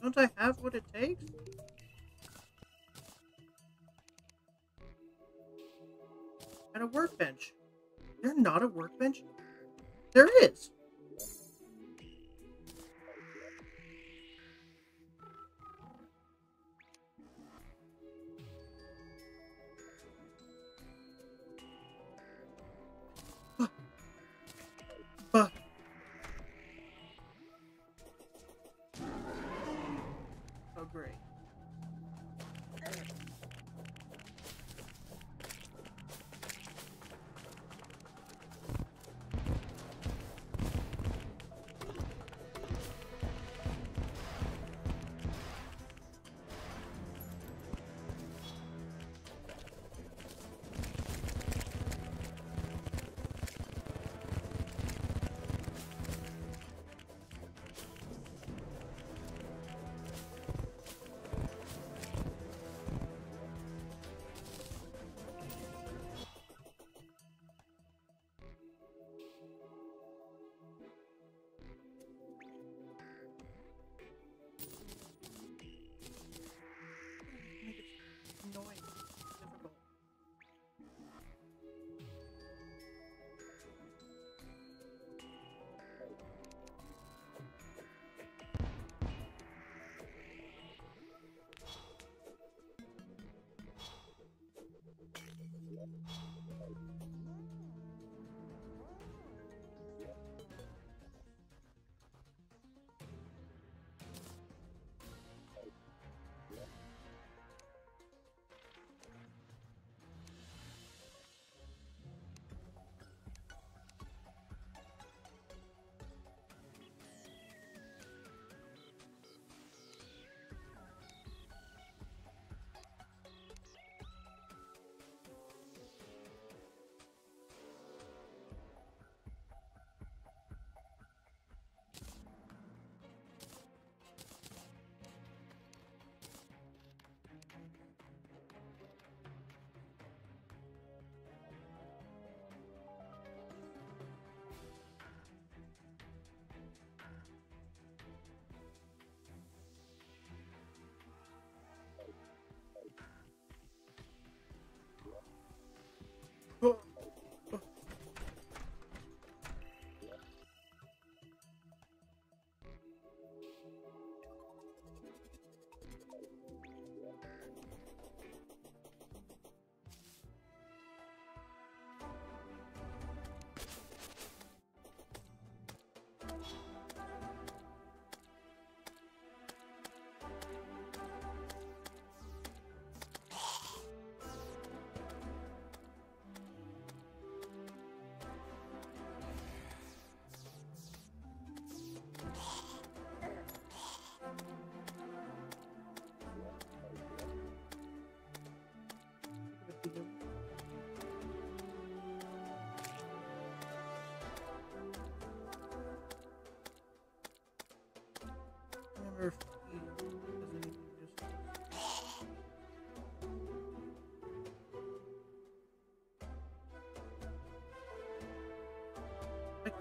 Don't I have what it takes? And a workbench. They're not a workbench? There is.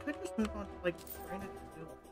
Could just move on to like granite hill. Oh,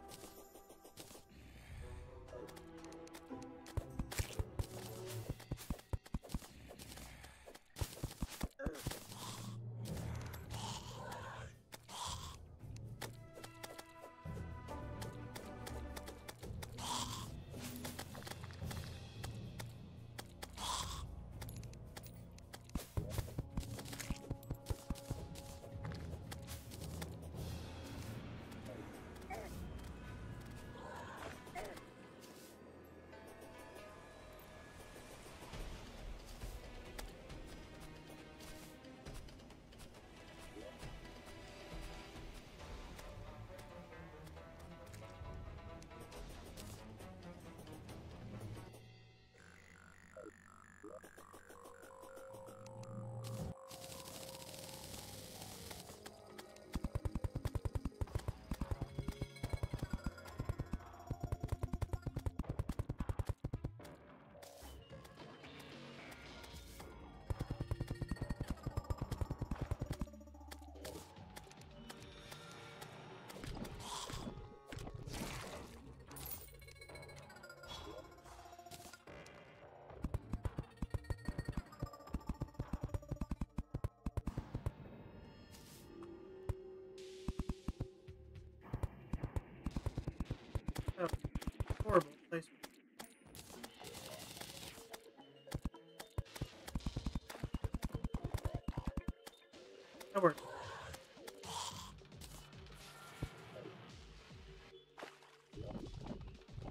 That works.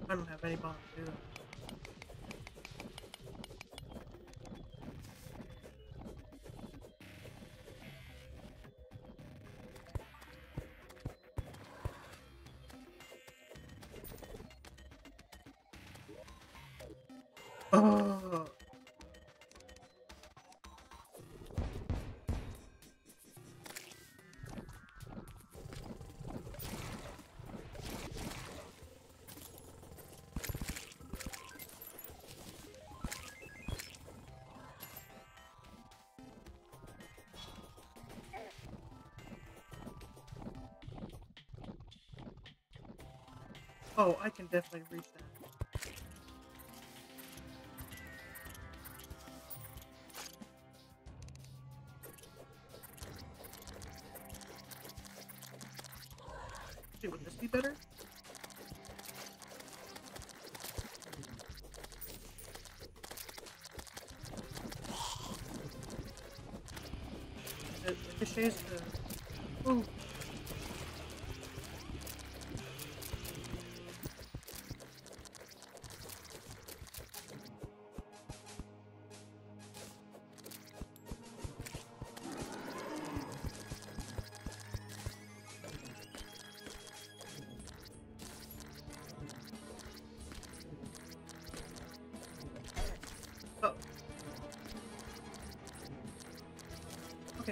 I don't have any bomb to do that. Oh, I can definitely reach that.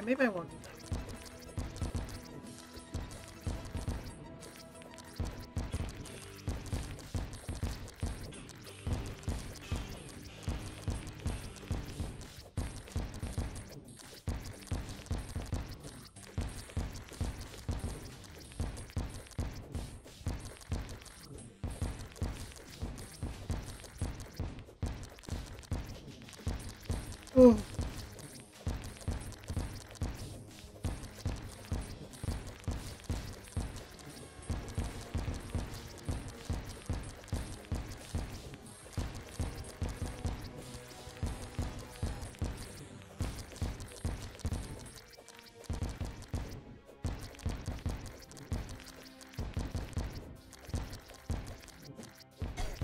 Maybe I won't do that. Oh.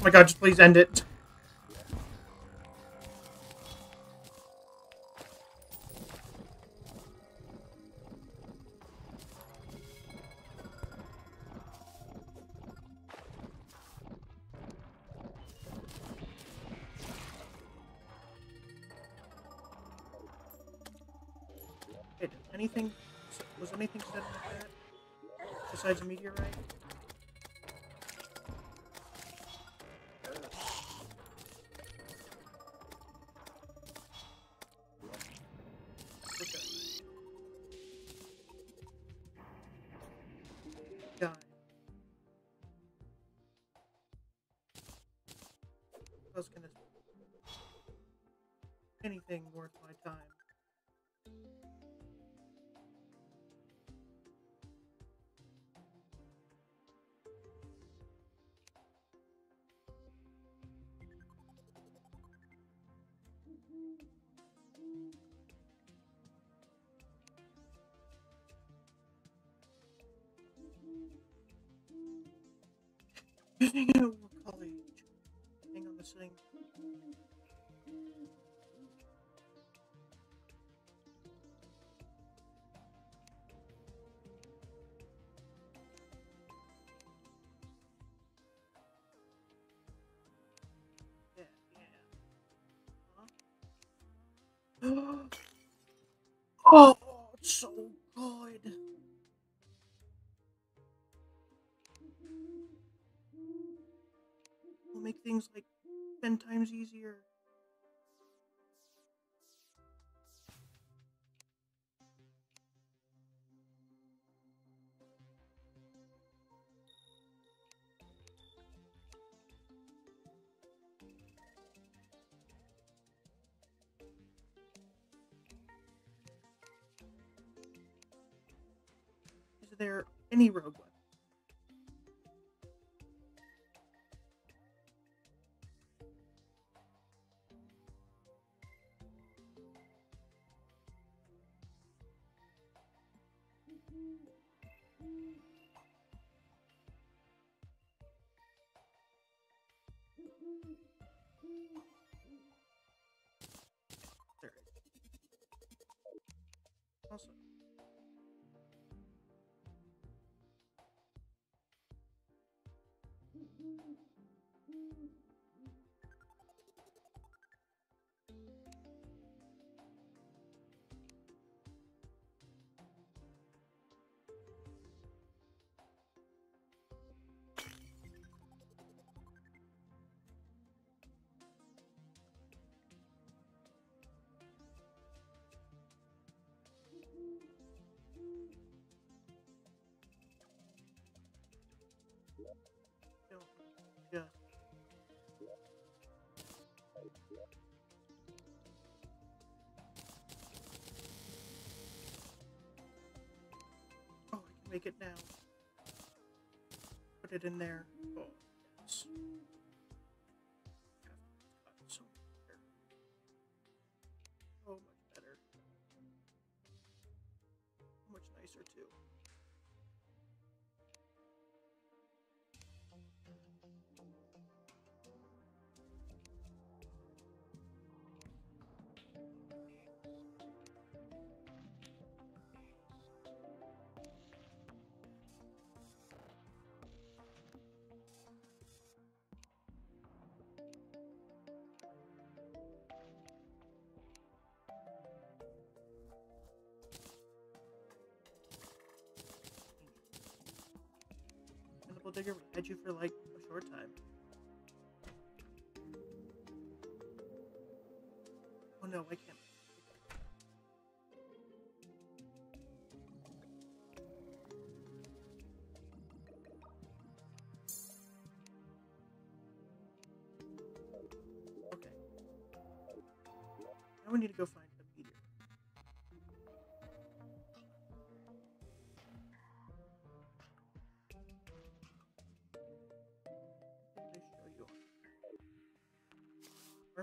My god, just please end it. Anything was anything said besides a meteorite? Hang out with college. Hang on. Yeah, yeah. Huh? oh, there any rogue? Make it now. Put it in there. Digger, we had you for like a short time. Oh no, I can't.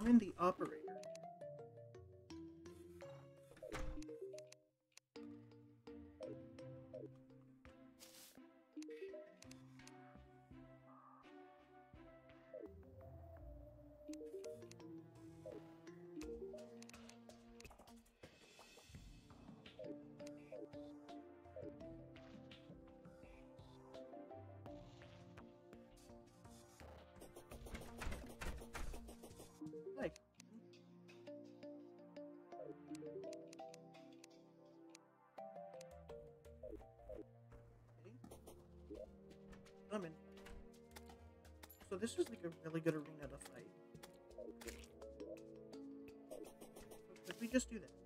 Armin the operator. This is like a really good arena to fight. Could we just do that?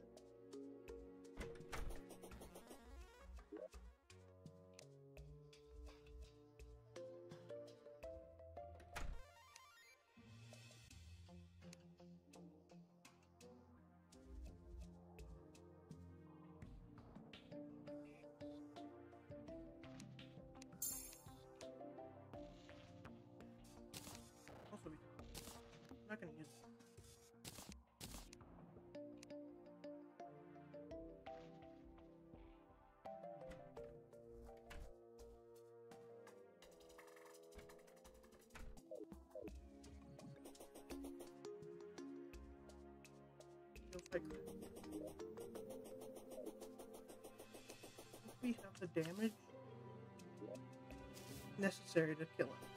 We have the damage necessary to kill him.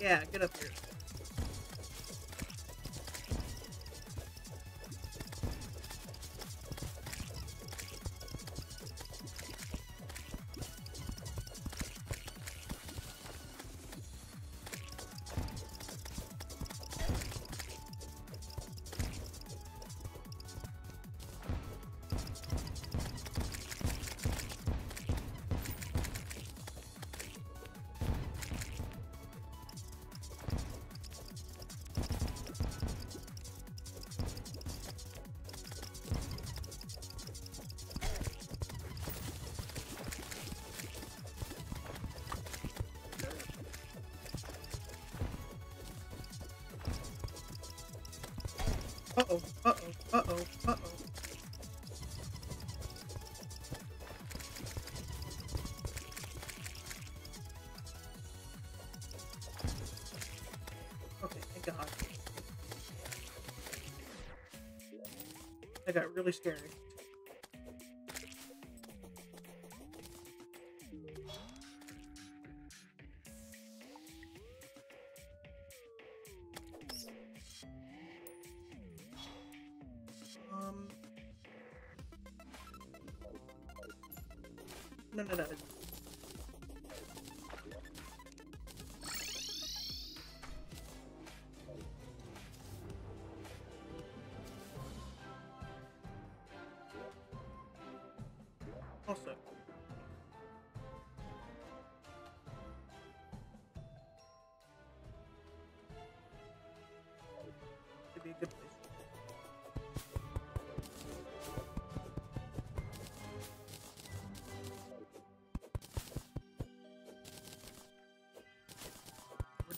Yeah, get up here. Got really scary.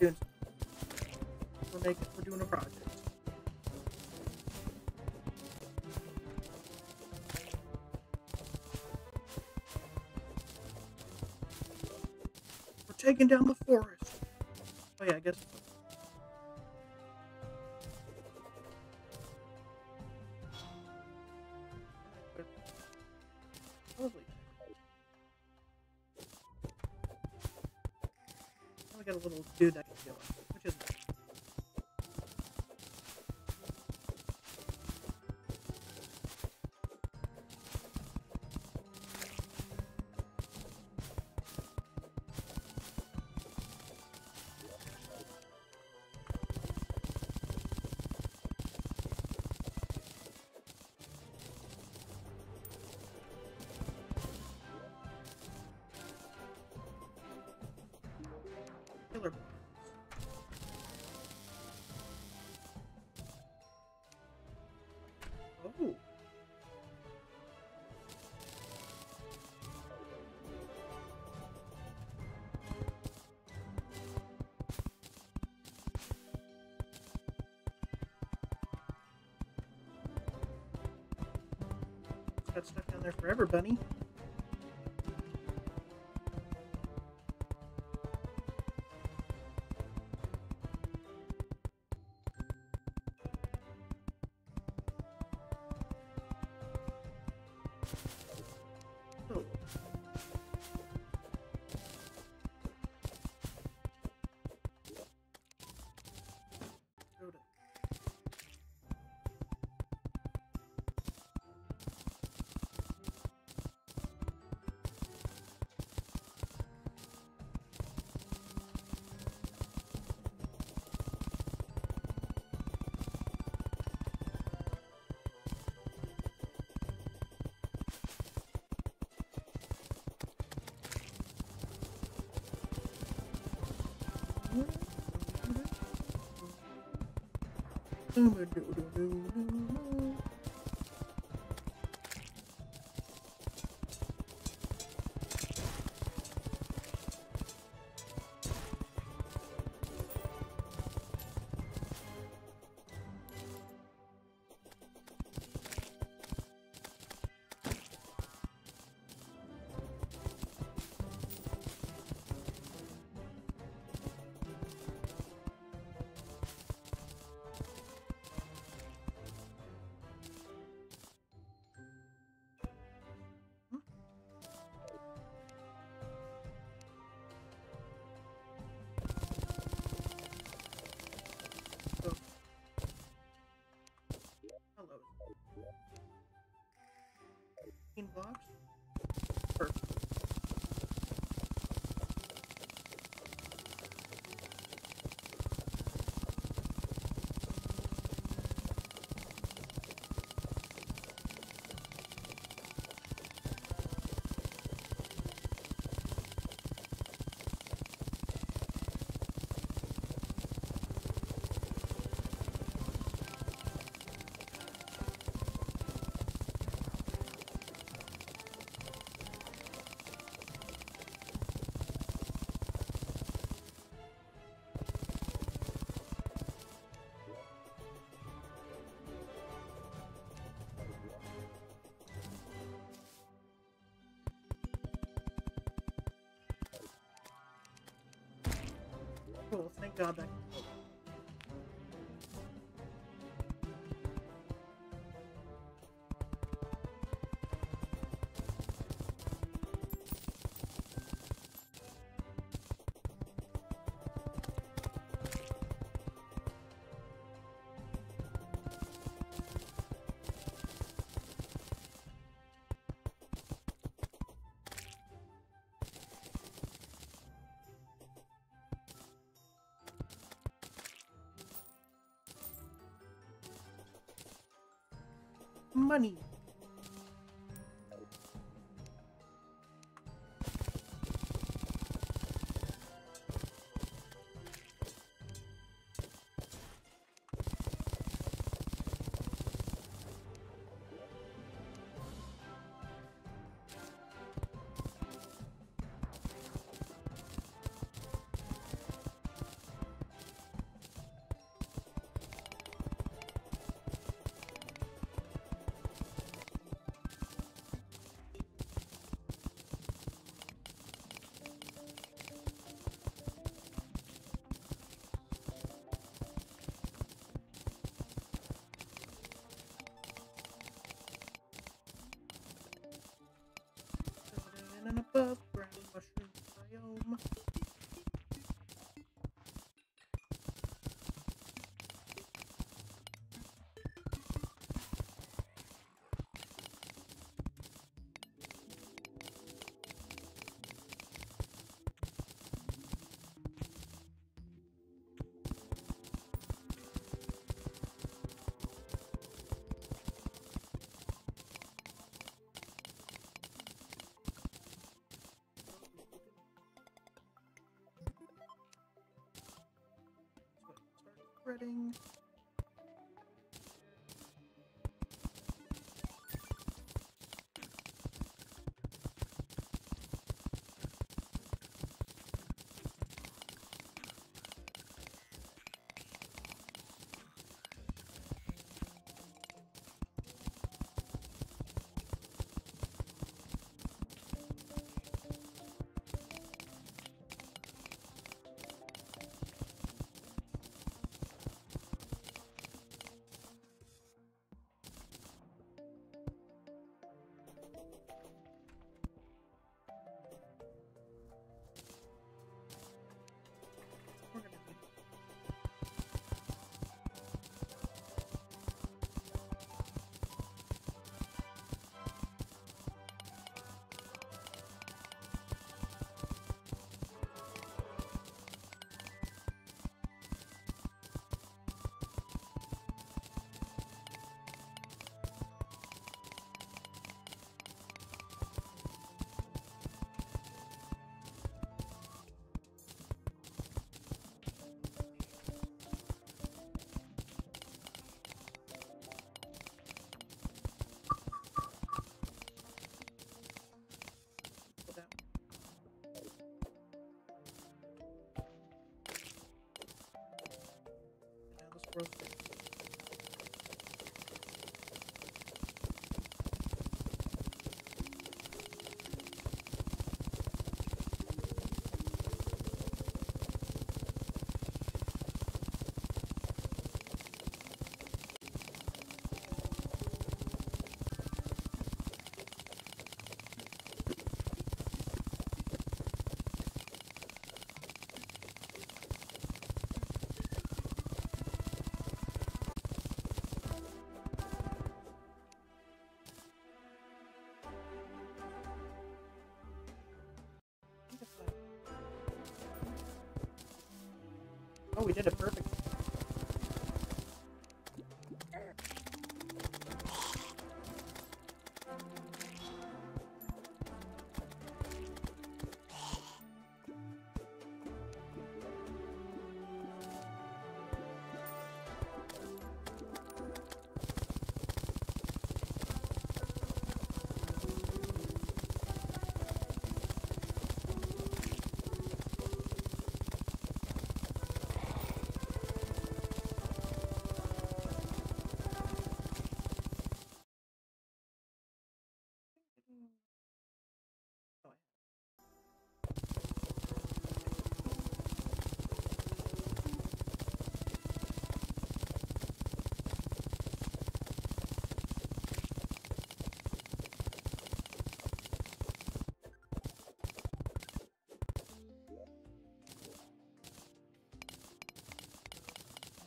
Doing. We're making. We're doing a project. We're taking down the forest. Oh yeah, I guess dude that can bunny. Oh. 15 Cool, thank God that. Money. In spreading. One. Now Oh, we did it perfect.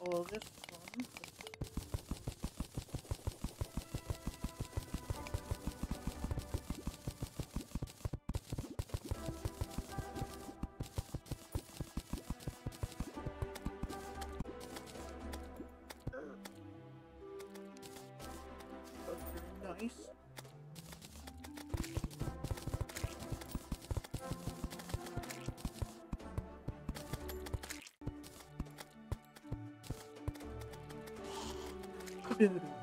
All this one. That's very nice. Spirit.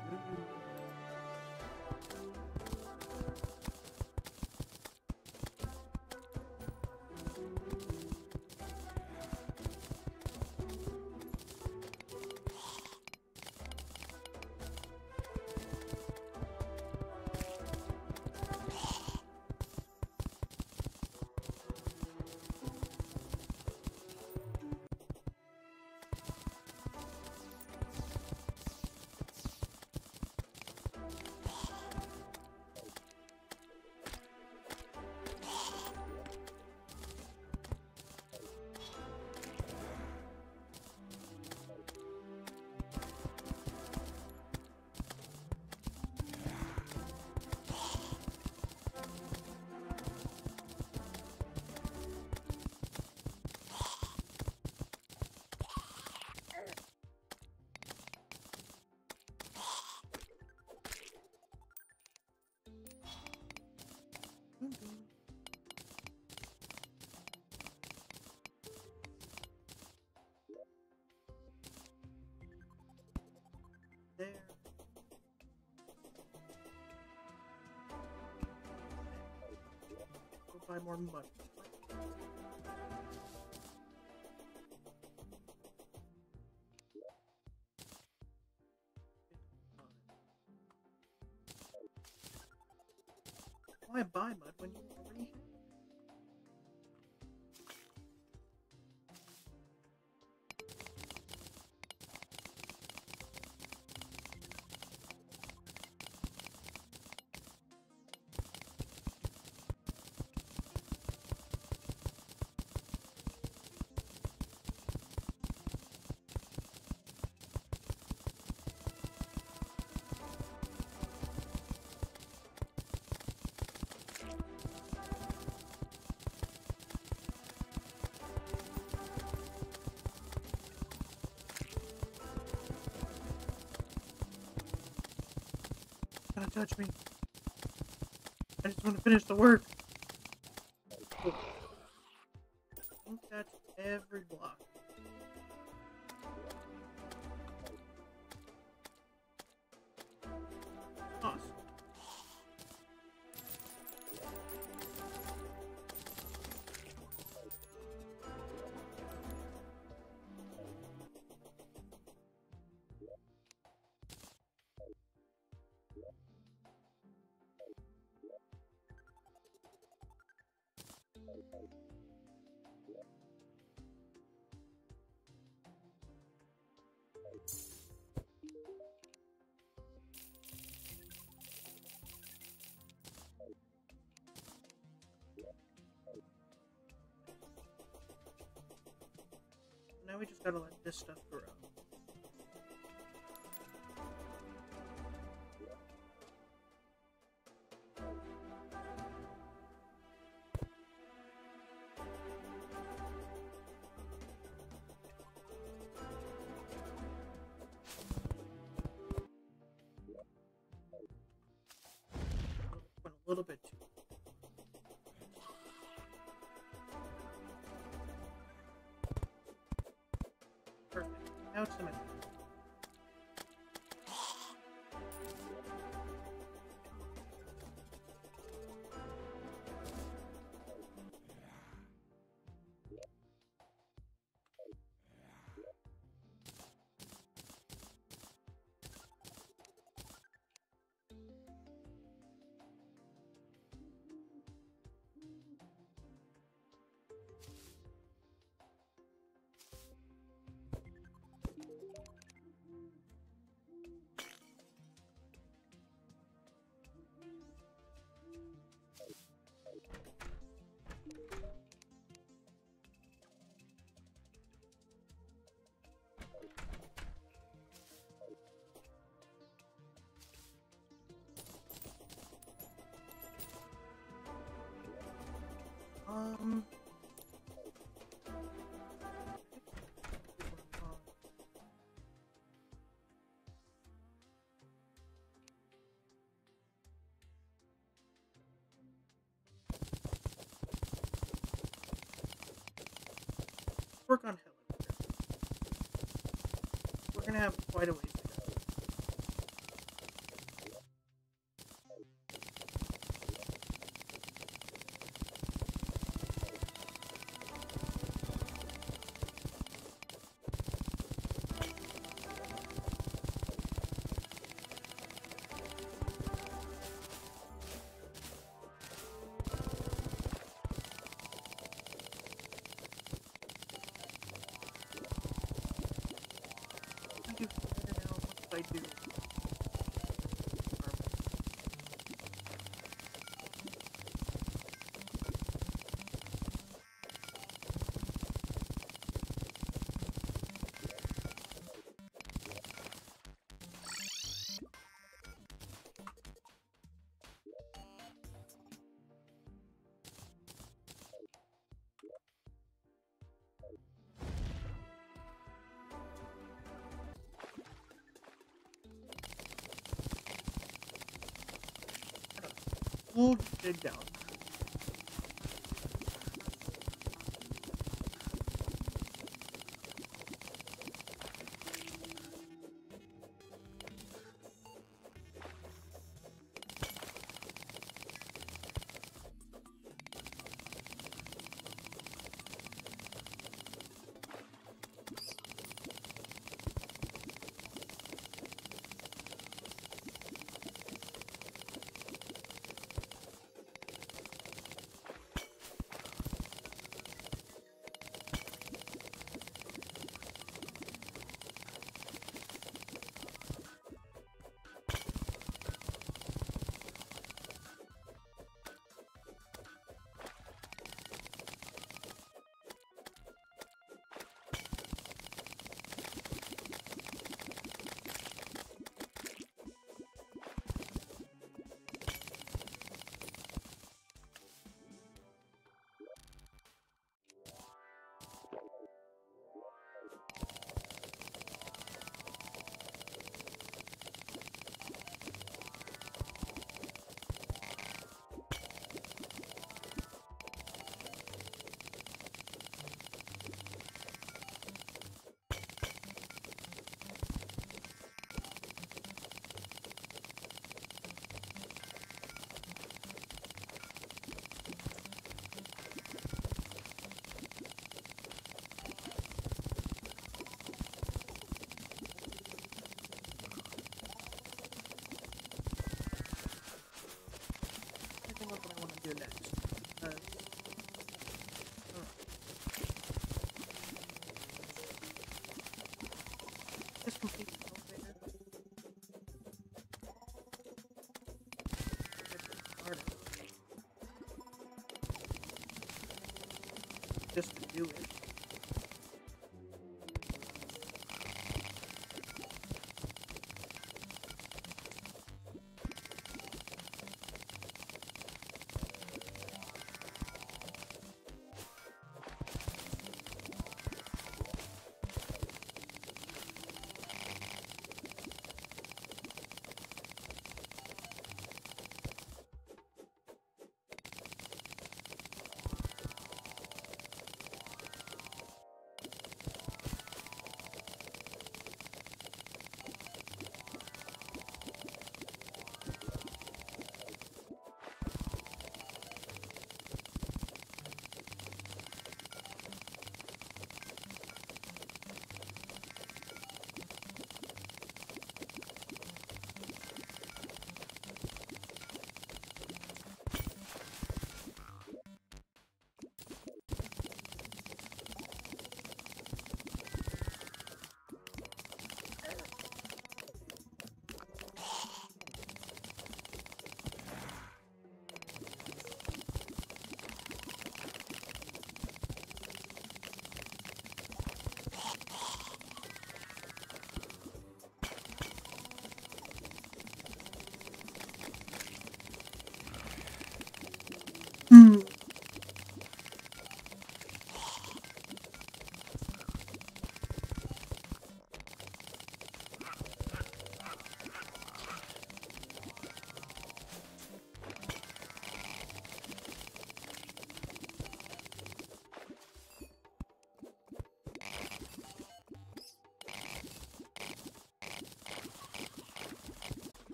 zombie. There. Go buy more money. Why buy mud when you touch me. I just want to finish the work. This stuff grow. A little bit too. Now it's. Work on Helen. We're gonna have quite a ways We'll dig down. Just to do it.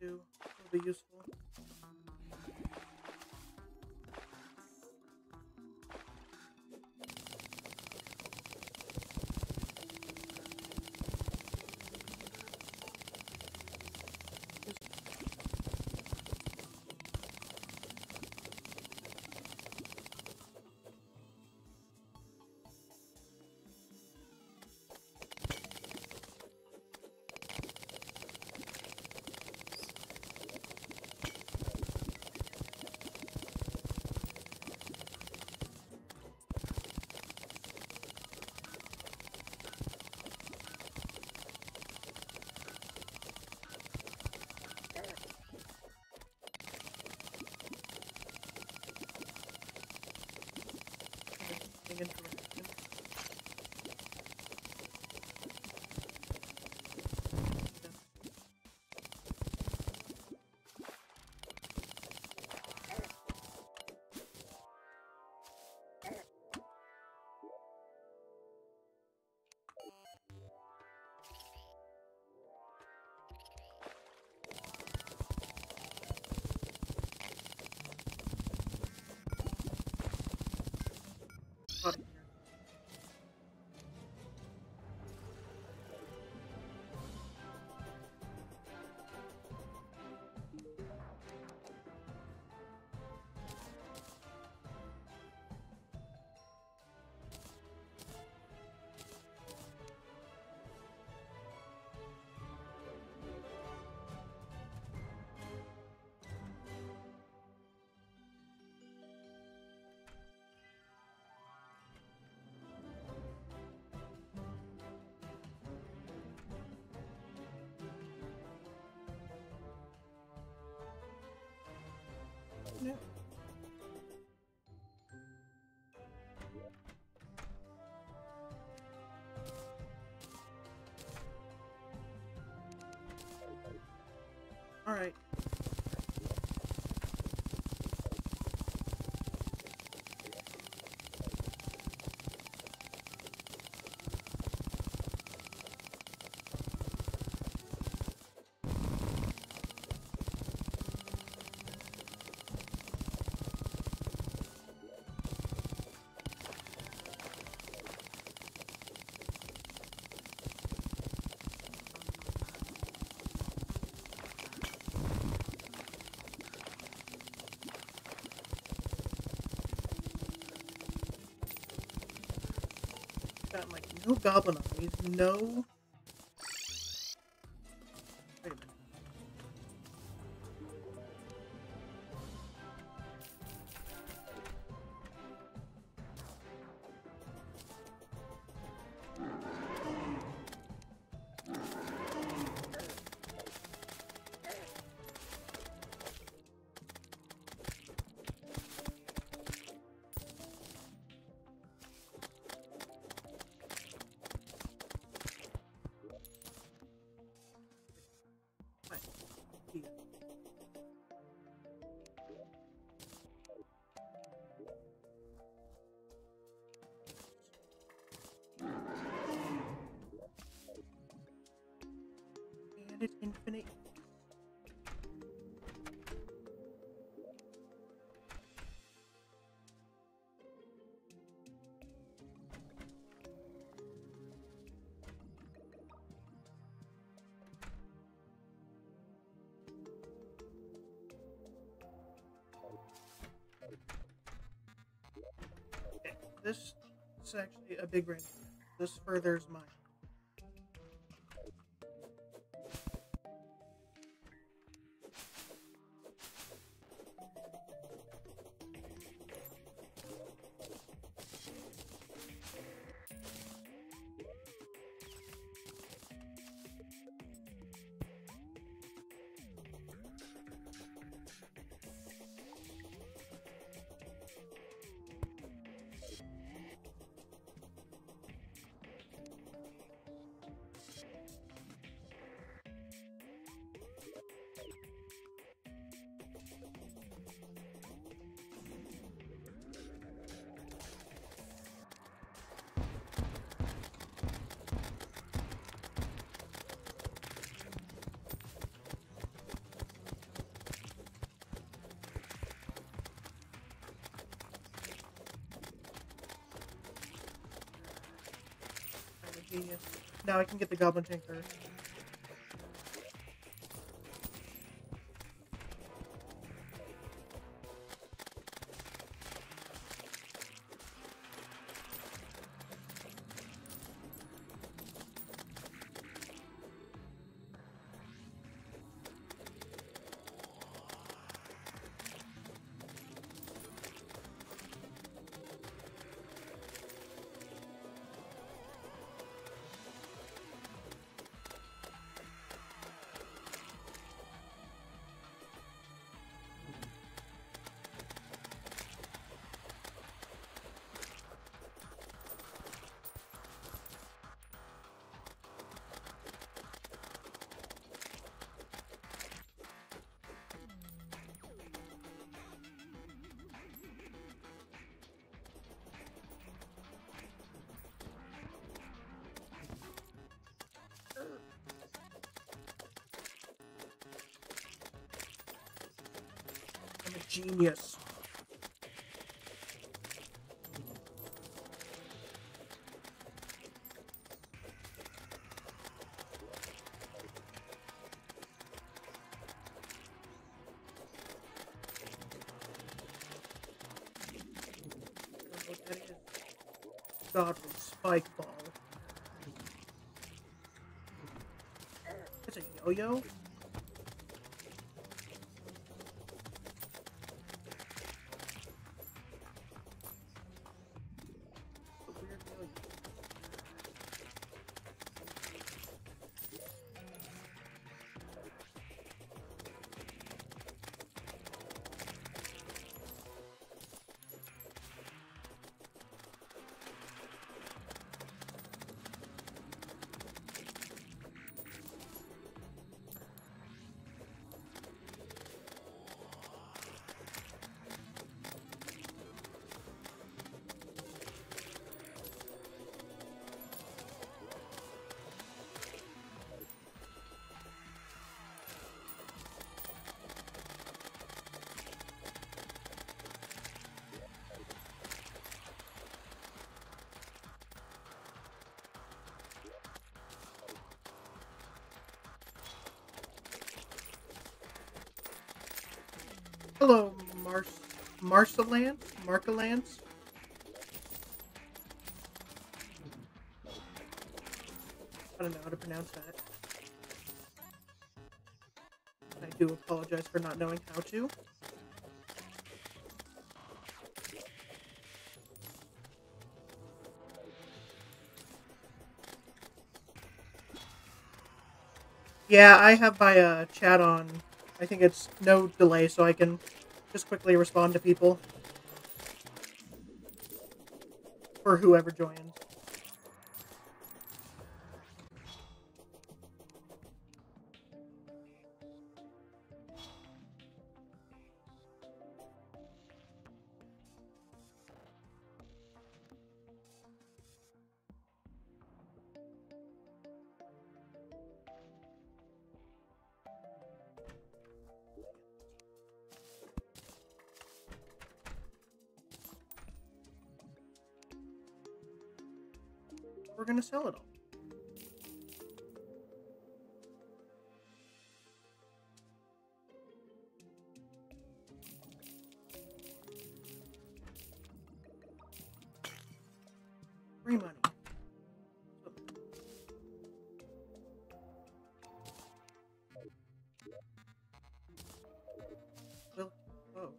Too. Will be useful. All Got like no goblin armies, no. Infinite. This is actually a big random. This furthers mine. Now I can get the Goblin Tinker. Genius. Godly spike ball. It's a yo-yo? Hello, Mars Marcelance? Markalance? I don't know how to pronounce that. I do apologize for not knowing how to. Yeah, I have my uh, chat on. I think it's no delay, so I can just quickly respond to people. For whoever joins. We're gonna sell it all. Free money. Oh.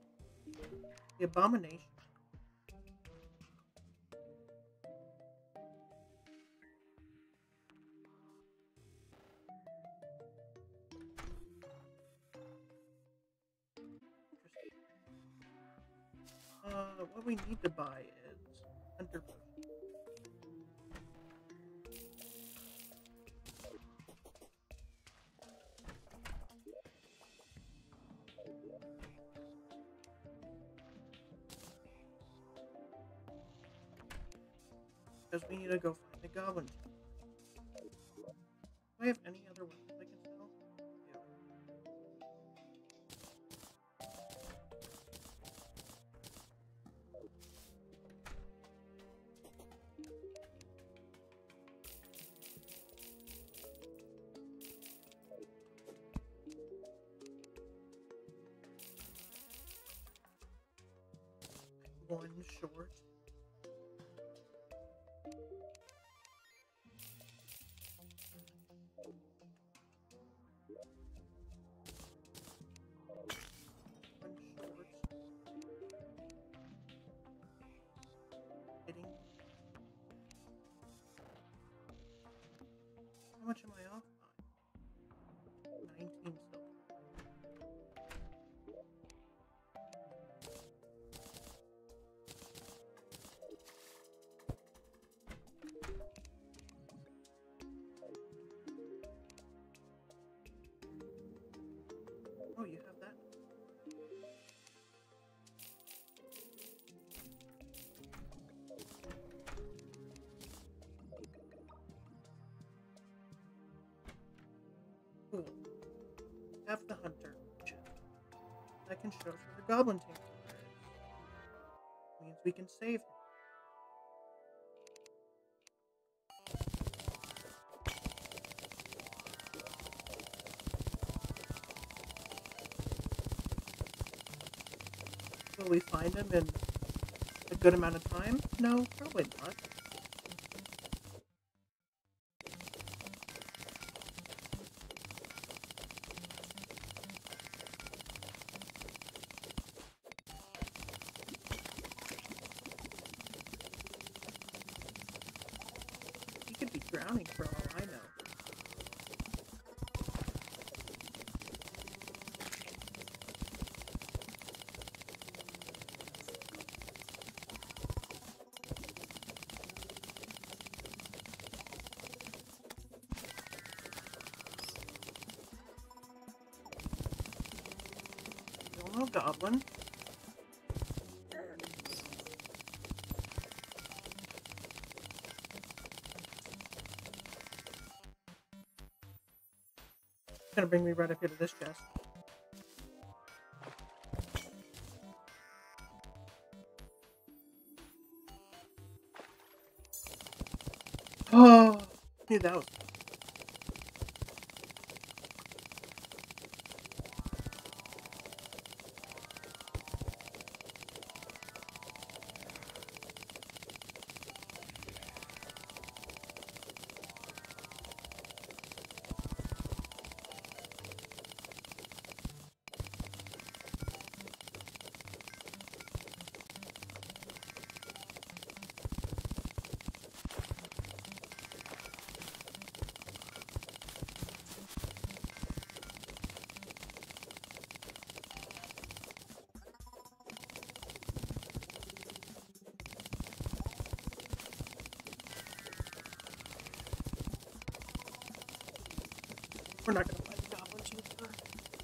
The abomination. One short. How much am I Oh, you have that? Cool. Have the hunter. That can show where the goblin tank. Means we can save him. We find them in a good amount of time? No, probably not. Gonna bring me right up here to this chest. (gasps) Oh, knew that was.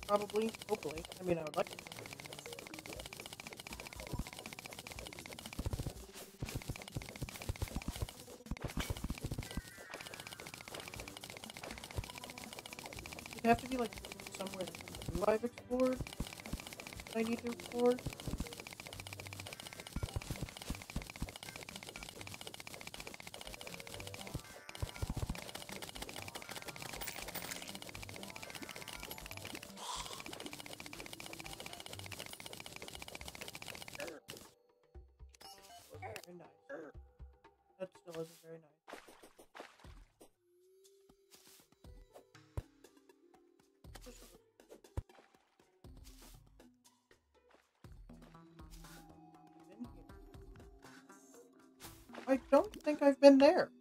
Probably, hopefully. I mean, I would like to. Have to be like somewhere new I've explored. I need to explore. I've been there.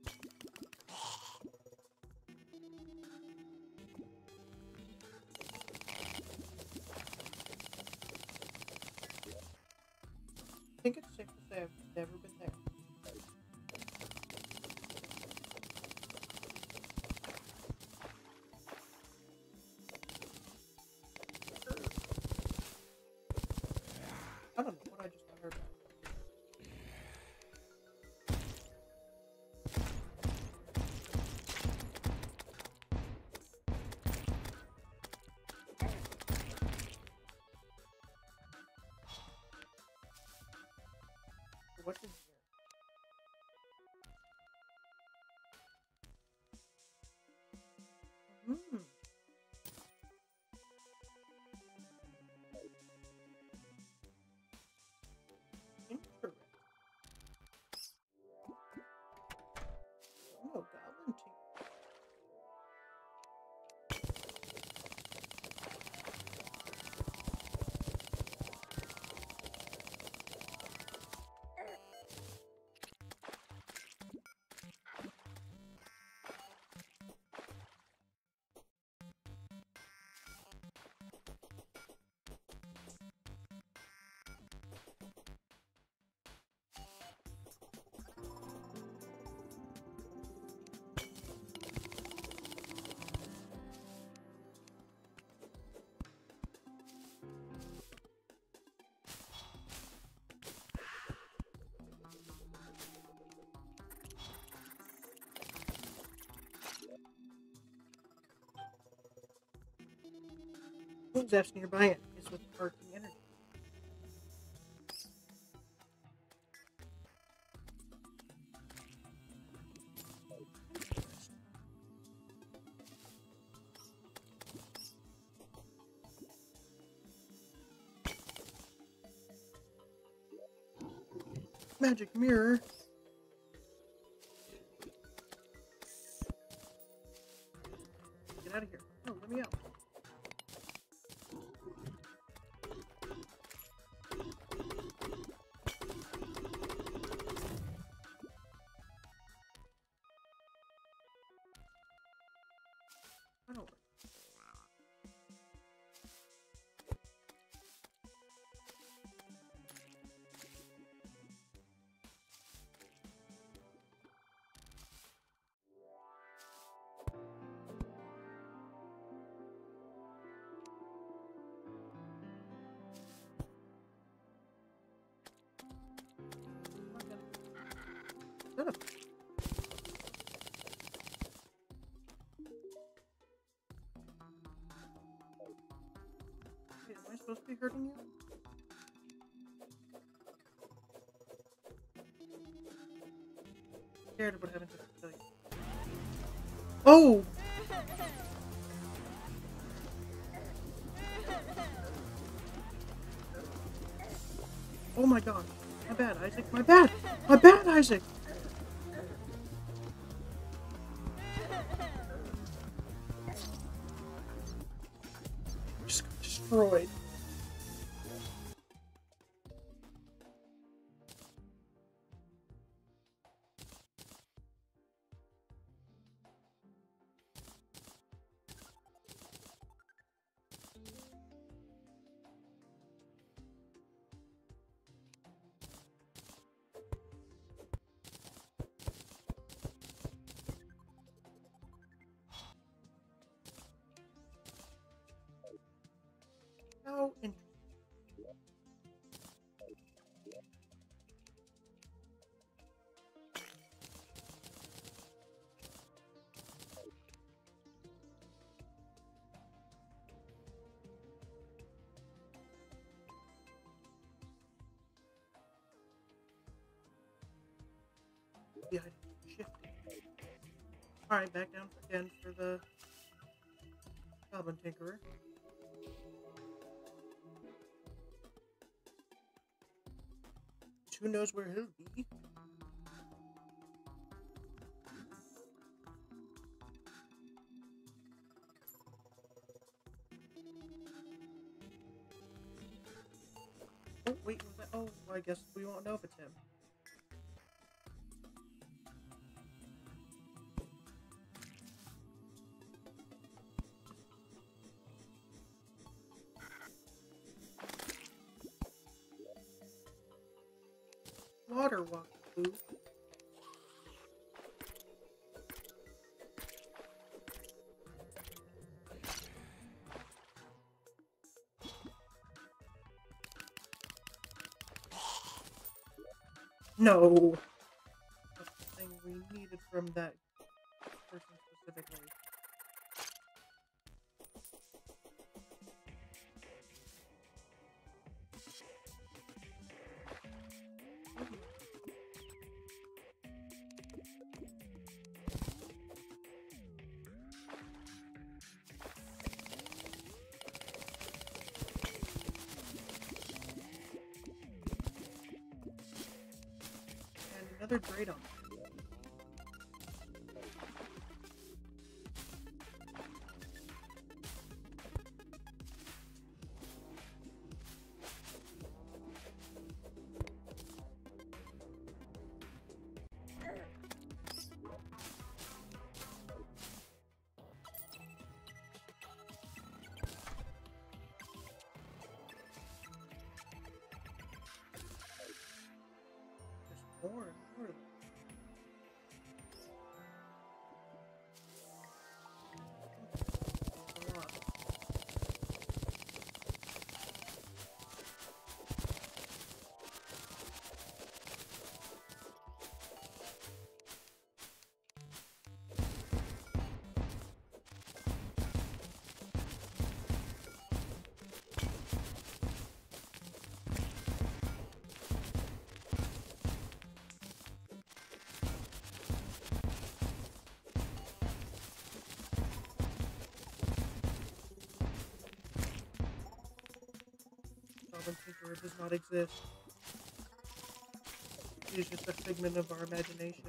What's in F's nearby it is with parking energy. Magic mirror. Supposed to be hurting you? Scared what happened to tell you. Oh! Oh my god. My bad, Isaac. My bad. My bad, Isaac. Back down again for the Goblin Tinkerer. Who knows where he'll No. The thing we needed from that another Draedon. There's Tinkerer does not exist. He is just a figment of our imagination.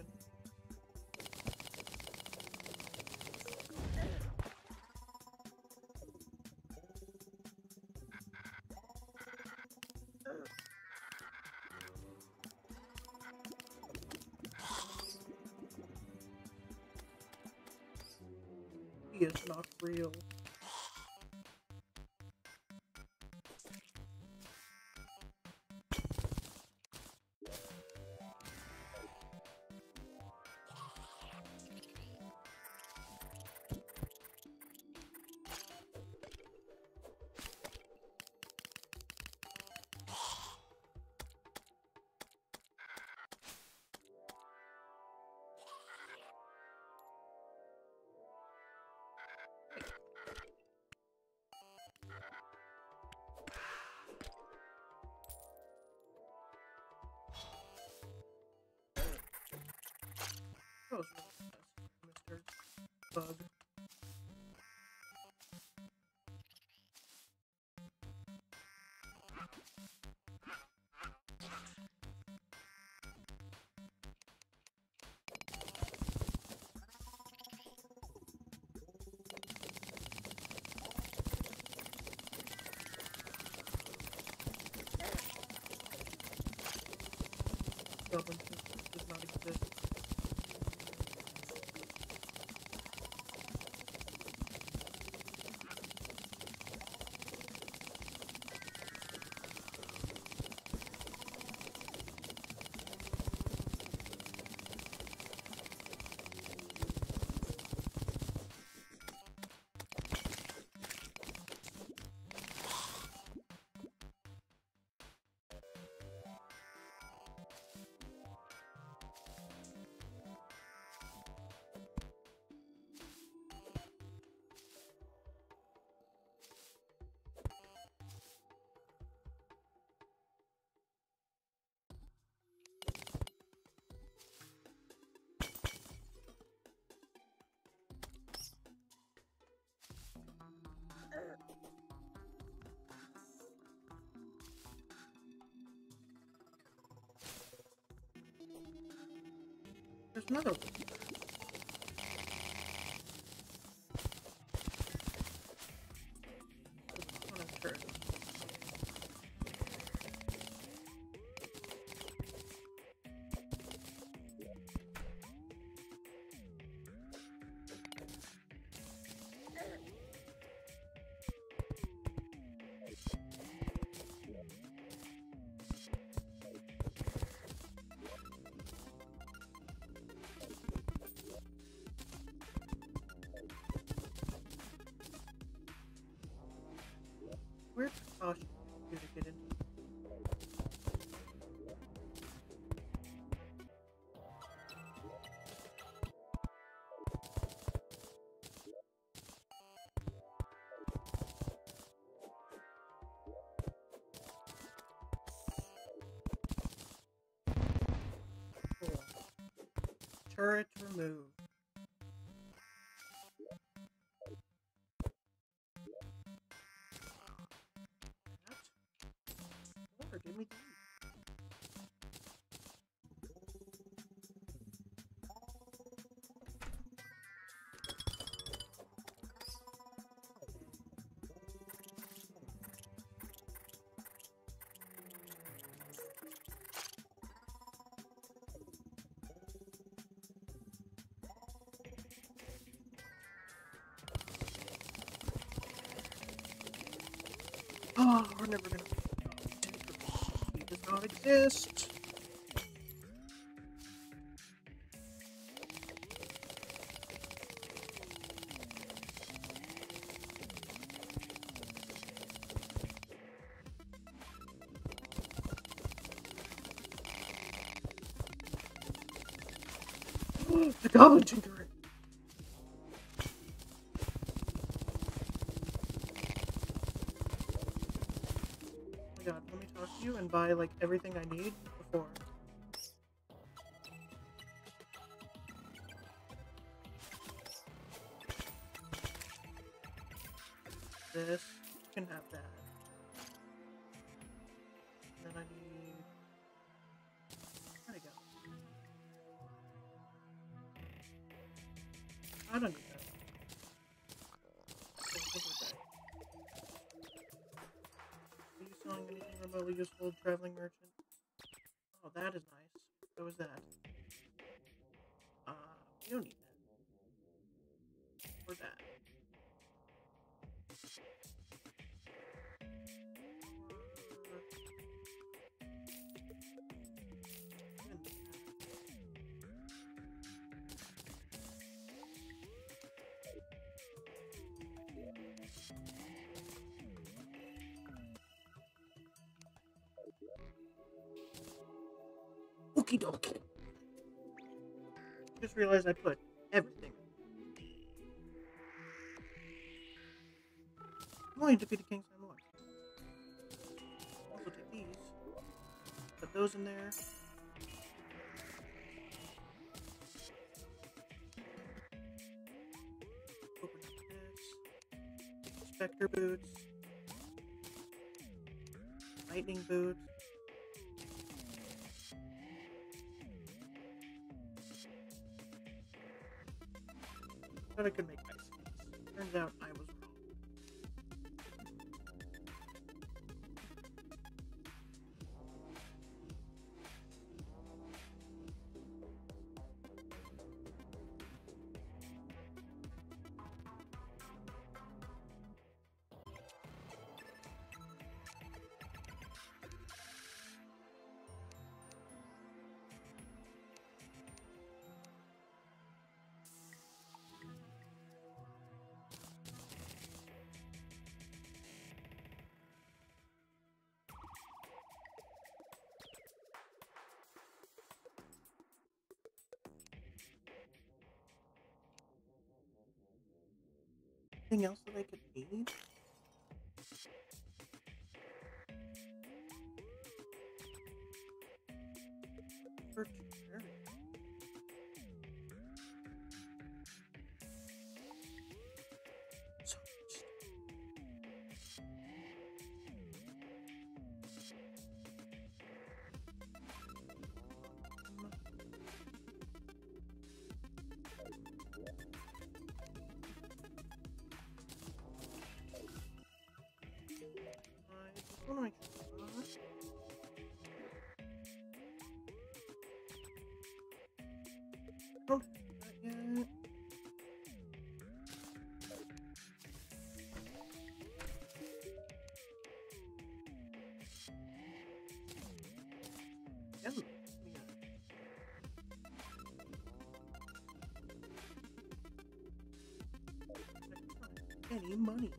Bug. Goblin does not exist. There's another one. You to get? Cool. Turret removed. Never gonna. He does not exist. (gasps) the Goblin Tinkerer. Buy like everything I need realized I put everything. I'm only defeated King once. Also take these. Put those in there. Anything else that I could need? I my yet. Yeah, yeah. Any money.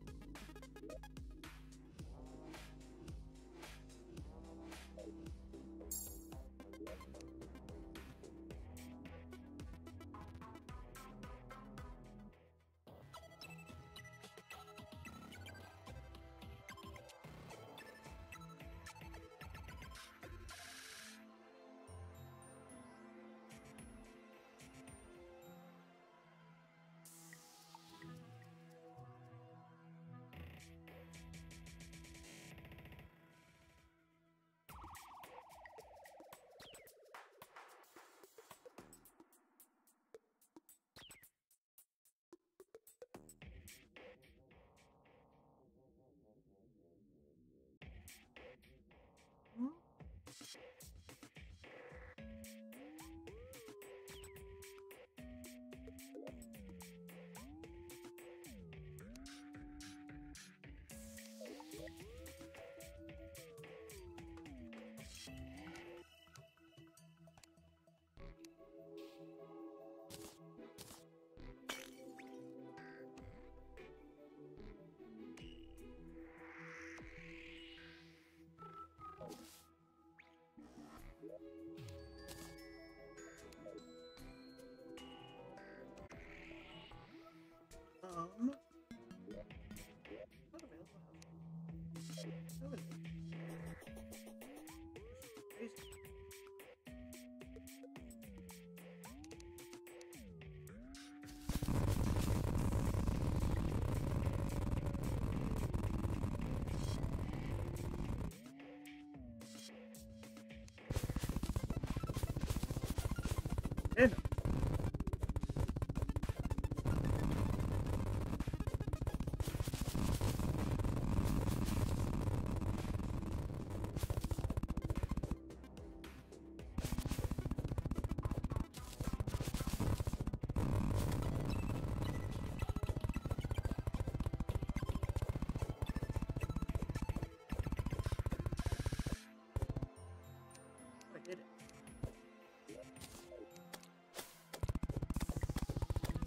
Um.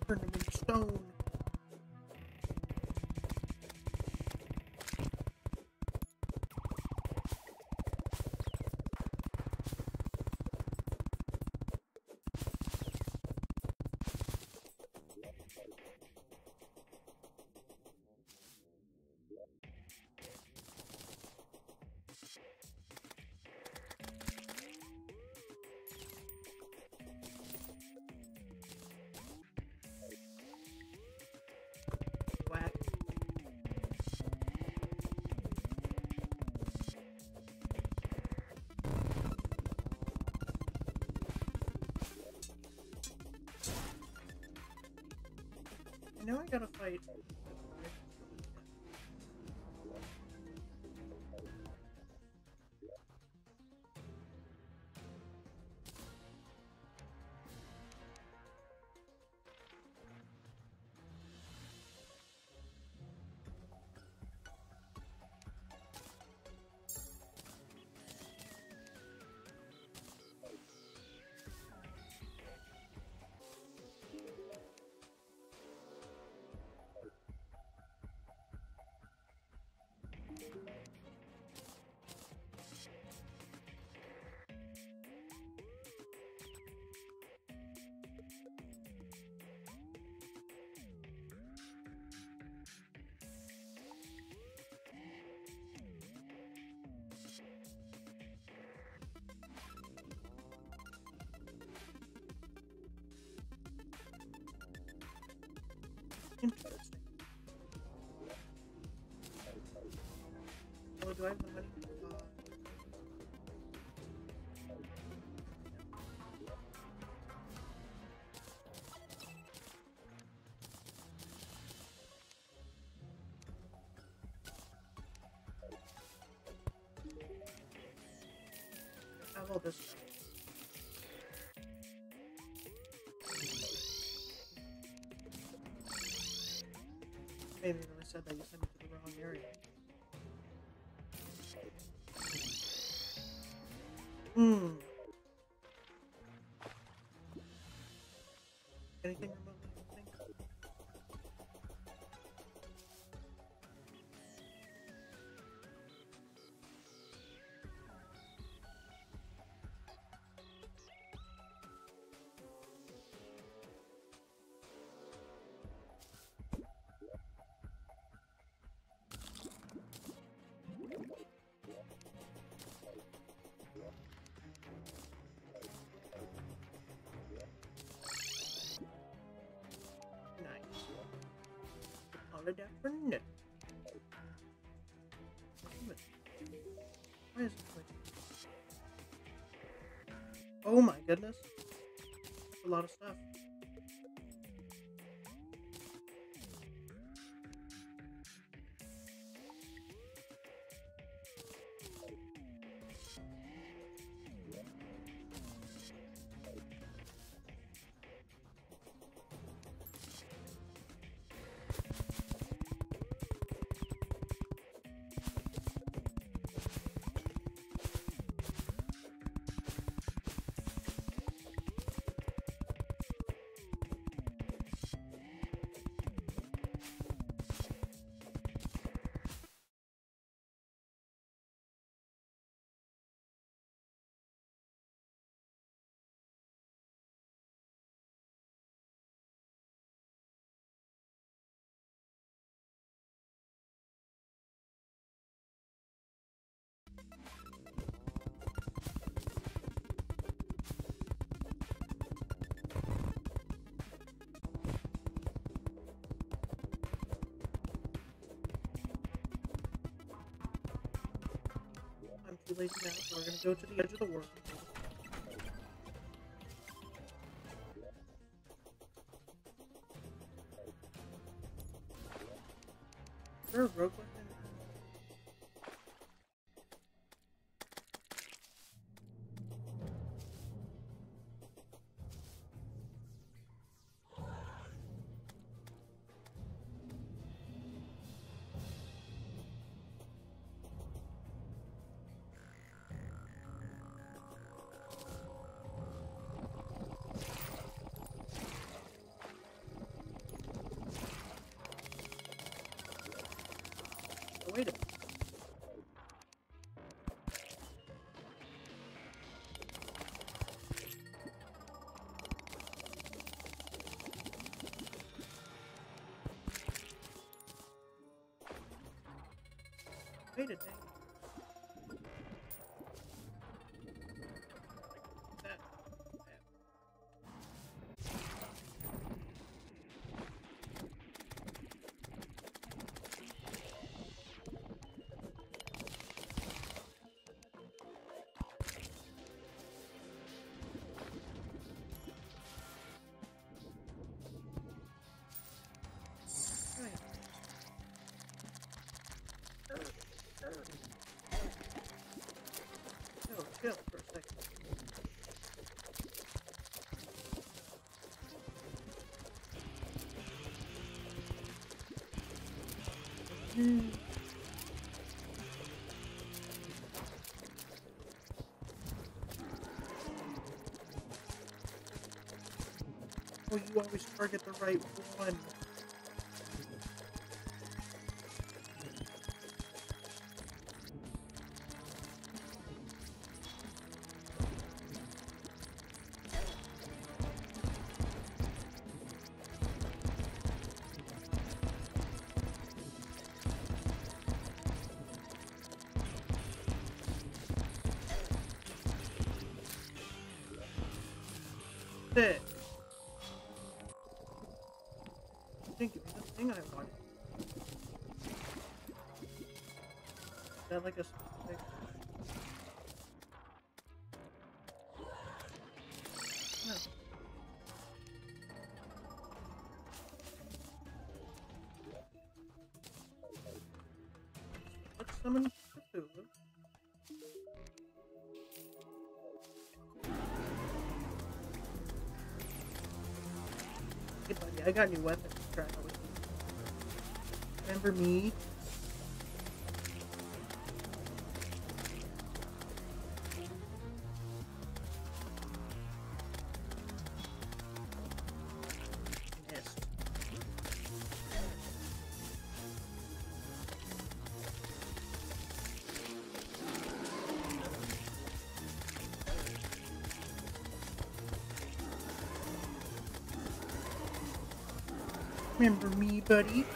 Turn him into stone. Know Interesting. Oh, do I have the money? Uh, I have said that, you sent me to the wrong area. Why is it glitching? Oh my goodness. That's a lot of stuff. Too lazy we're gonna go to the edge of the world. Wait a dang. Oh, you always target the right one. Got new weapons. Remember me? Remember me, buddy?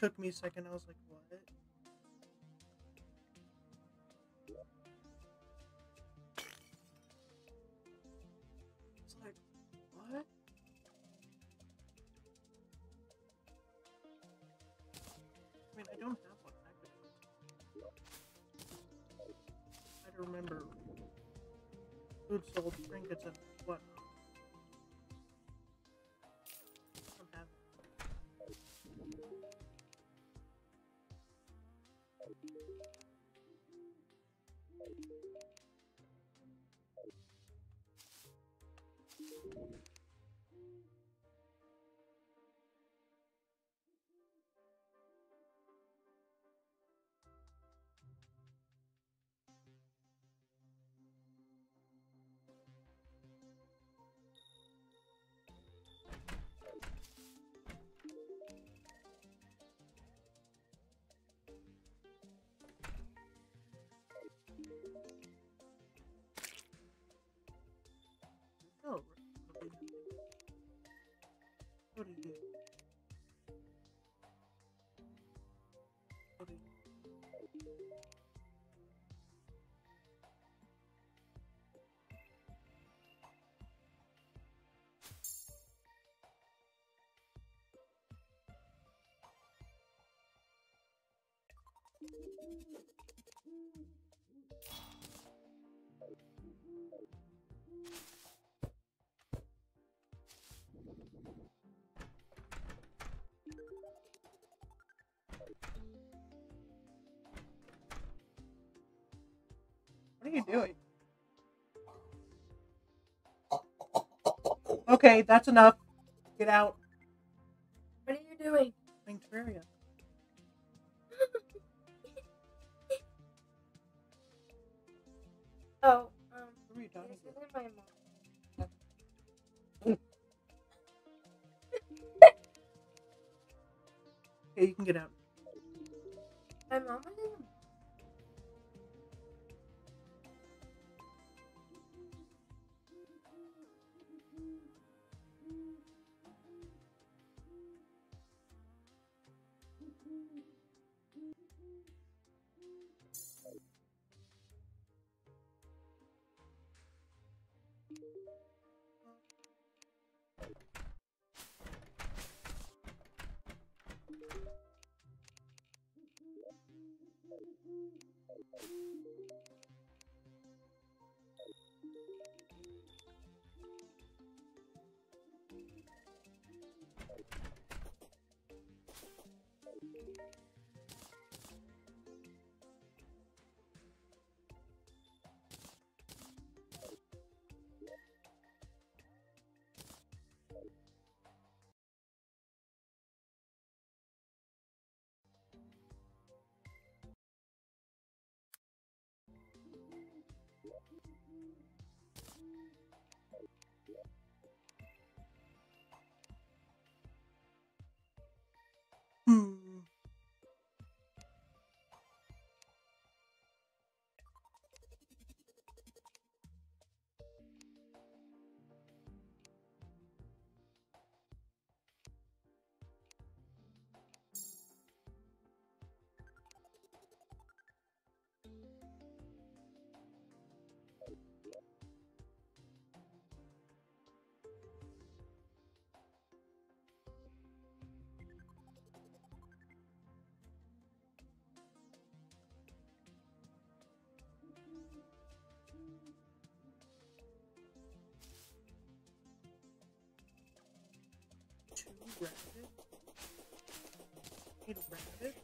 Took me a second. I was like, what do you? What do you? You doing? Okay, that's enough. Get out. What are you doing? Playing (laughs) Terraria. Oh, um, What are you talking about? isn't my mom. (laughs) Okay, you can get out. (laughs) My mom was in Hmm. two rabbits. Need a rabbit.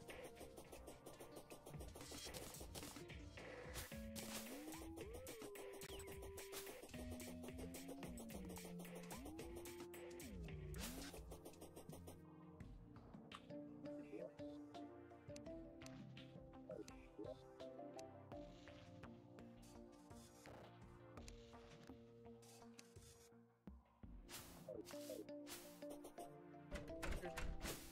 Thank Thank you.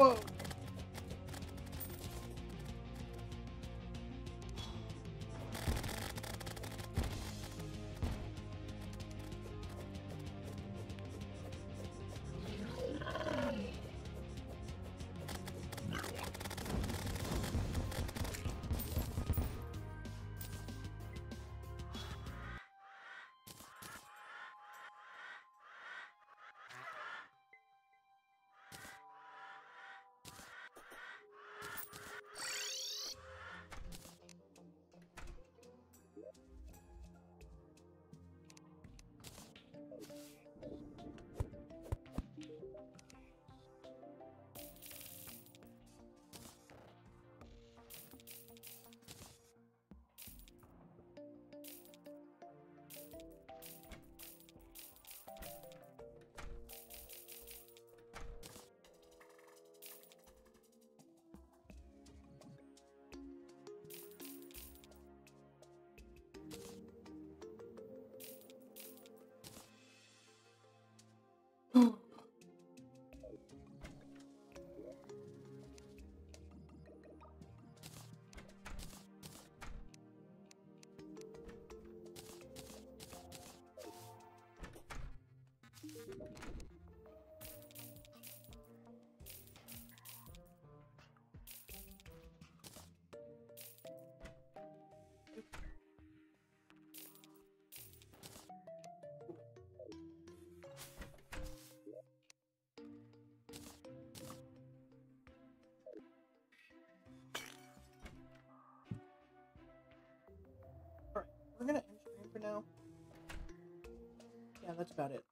Whoa. Yeah, that's about it.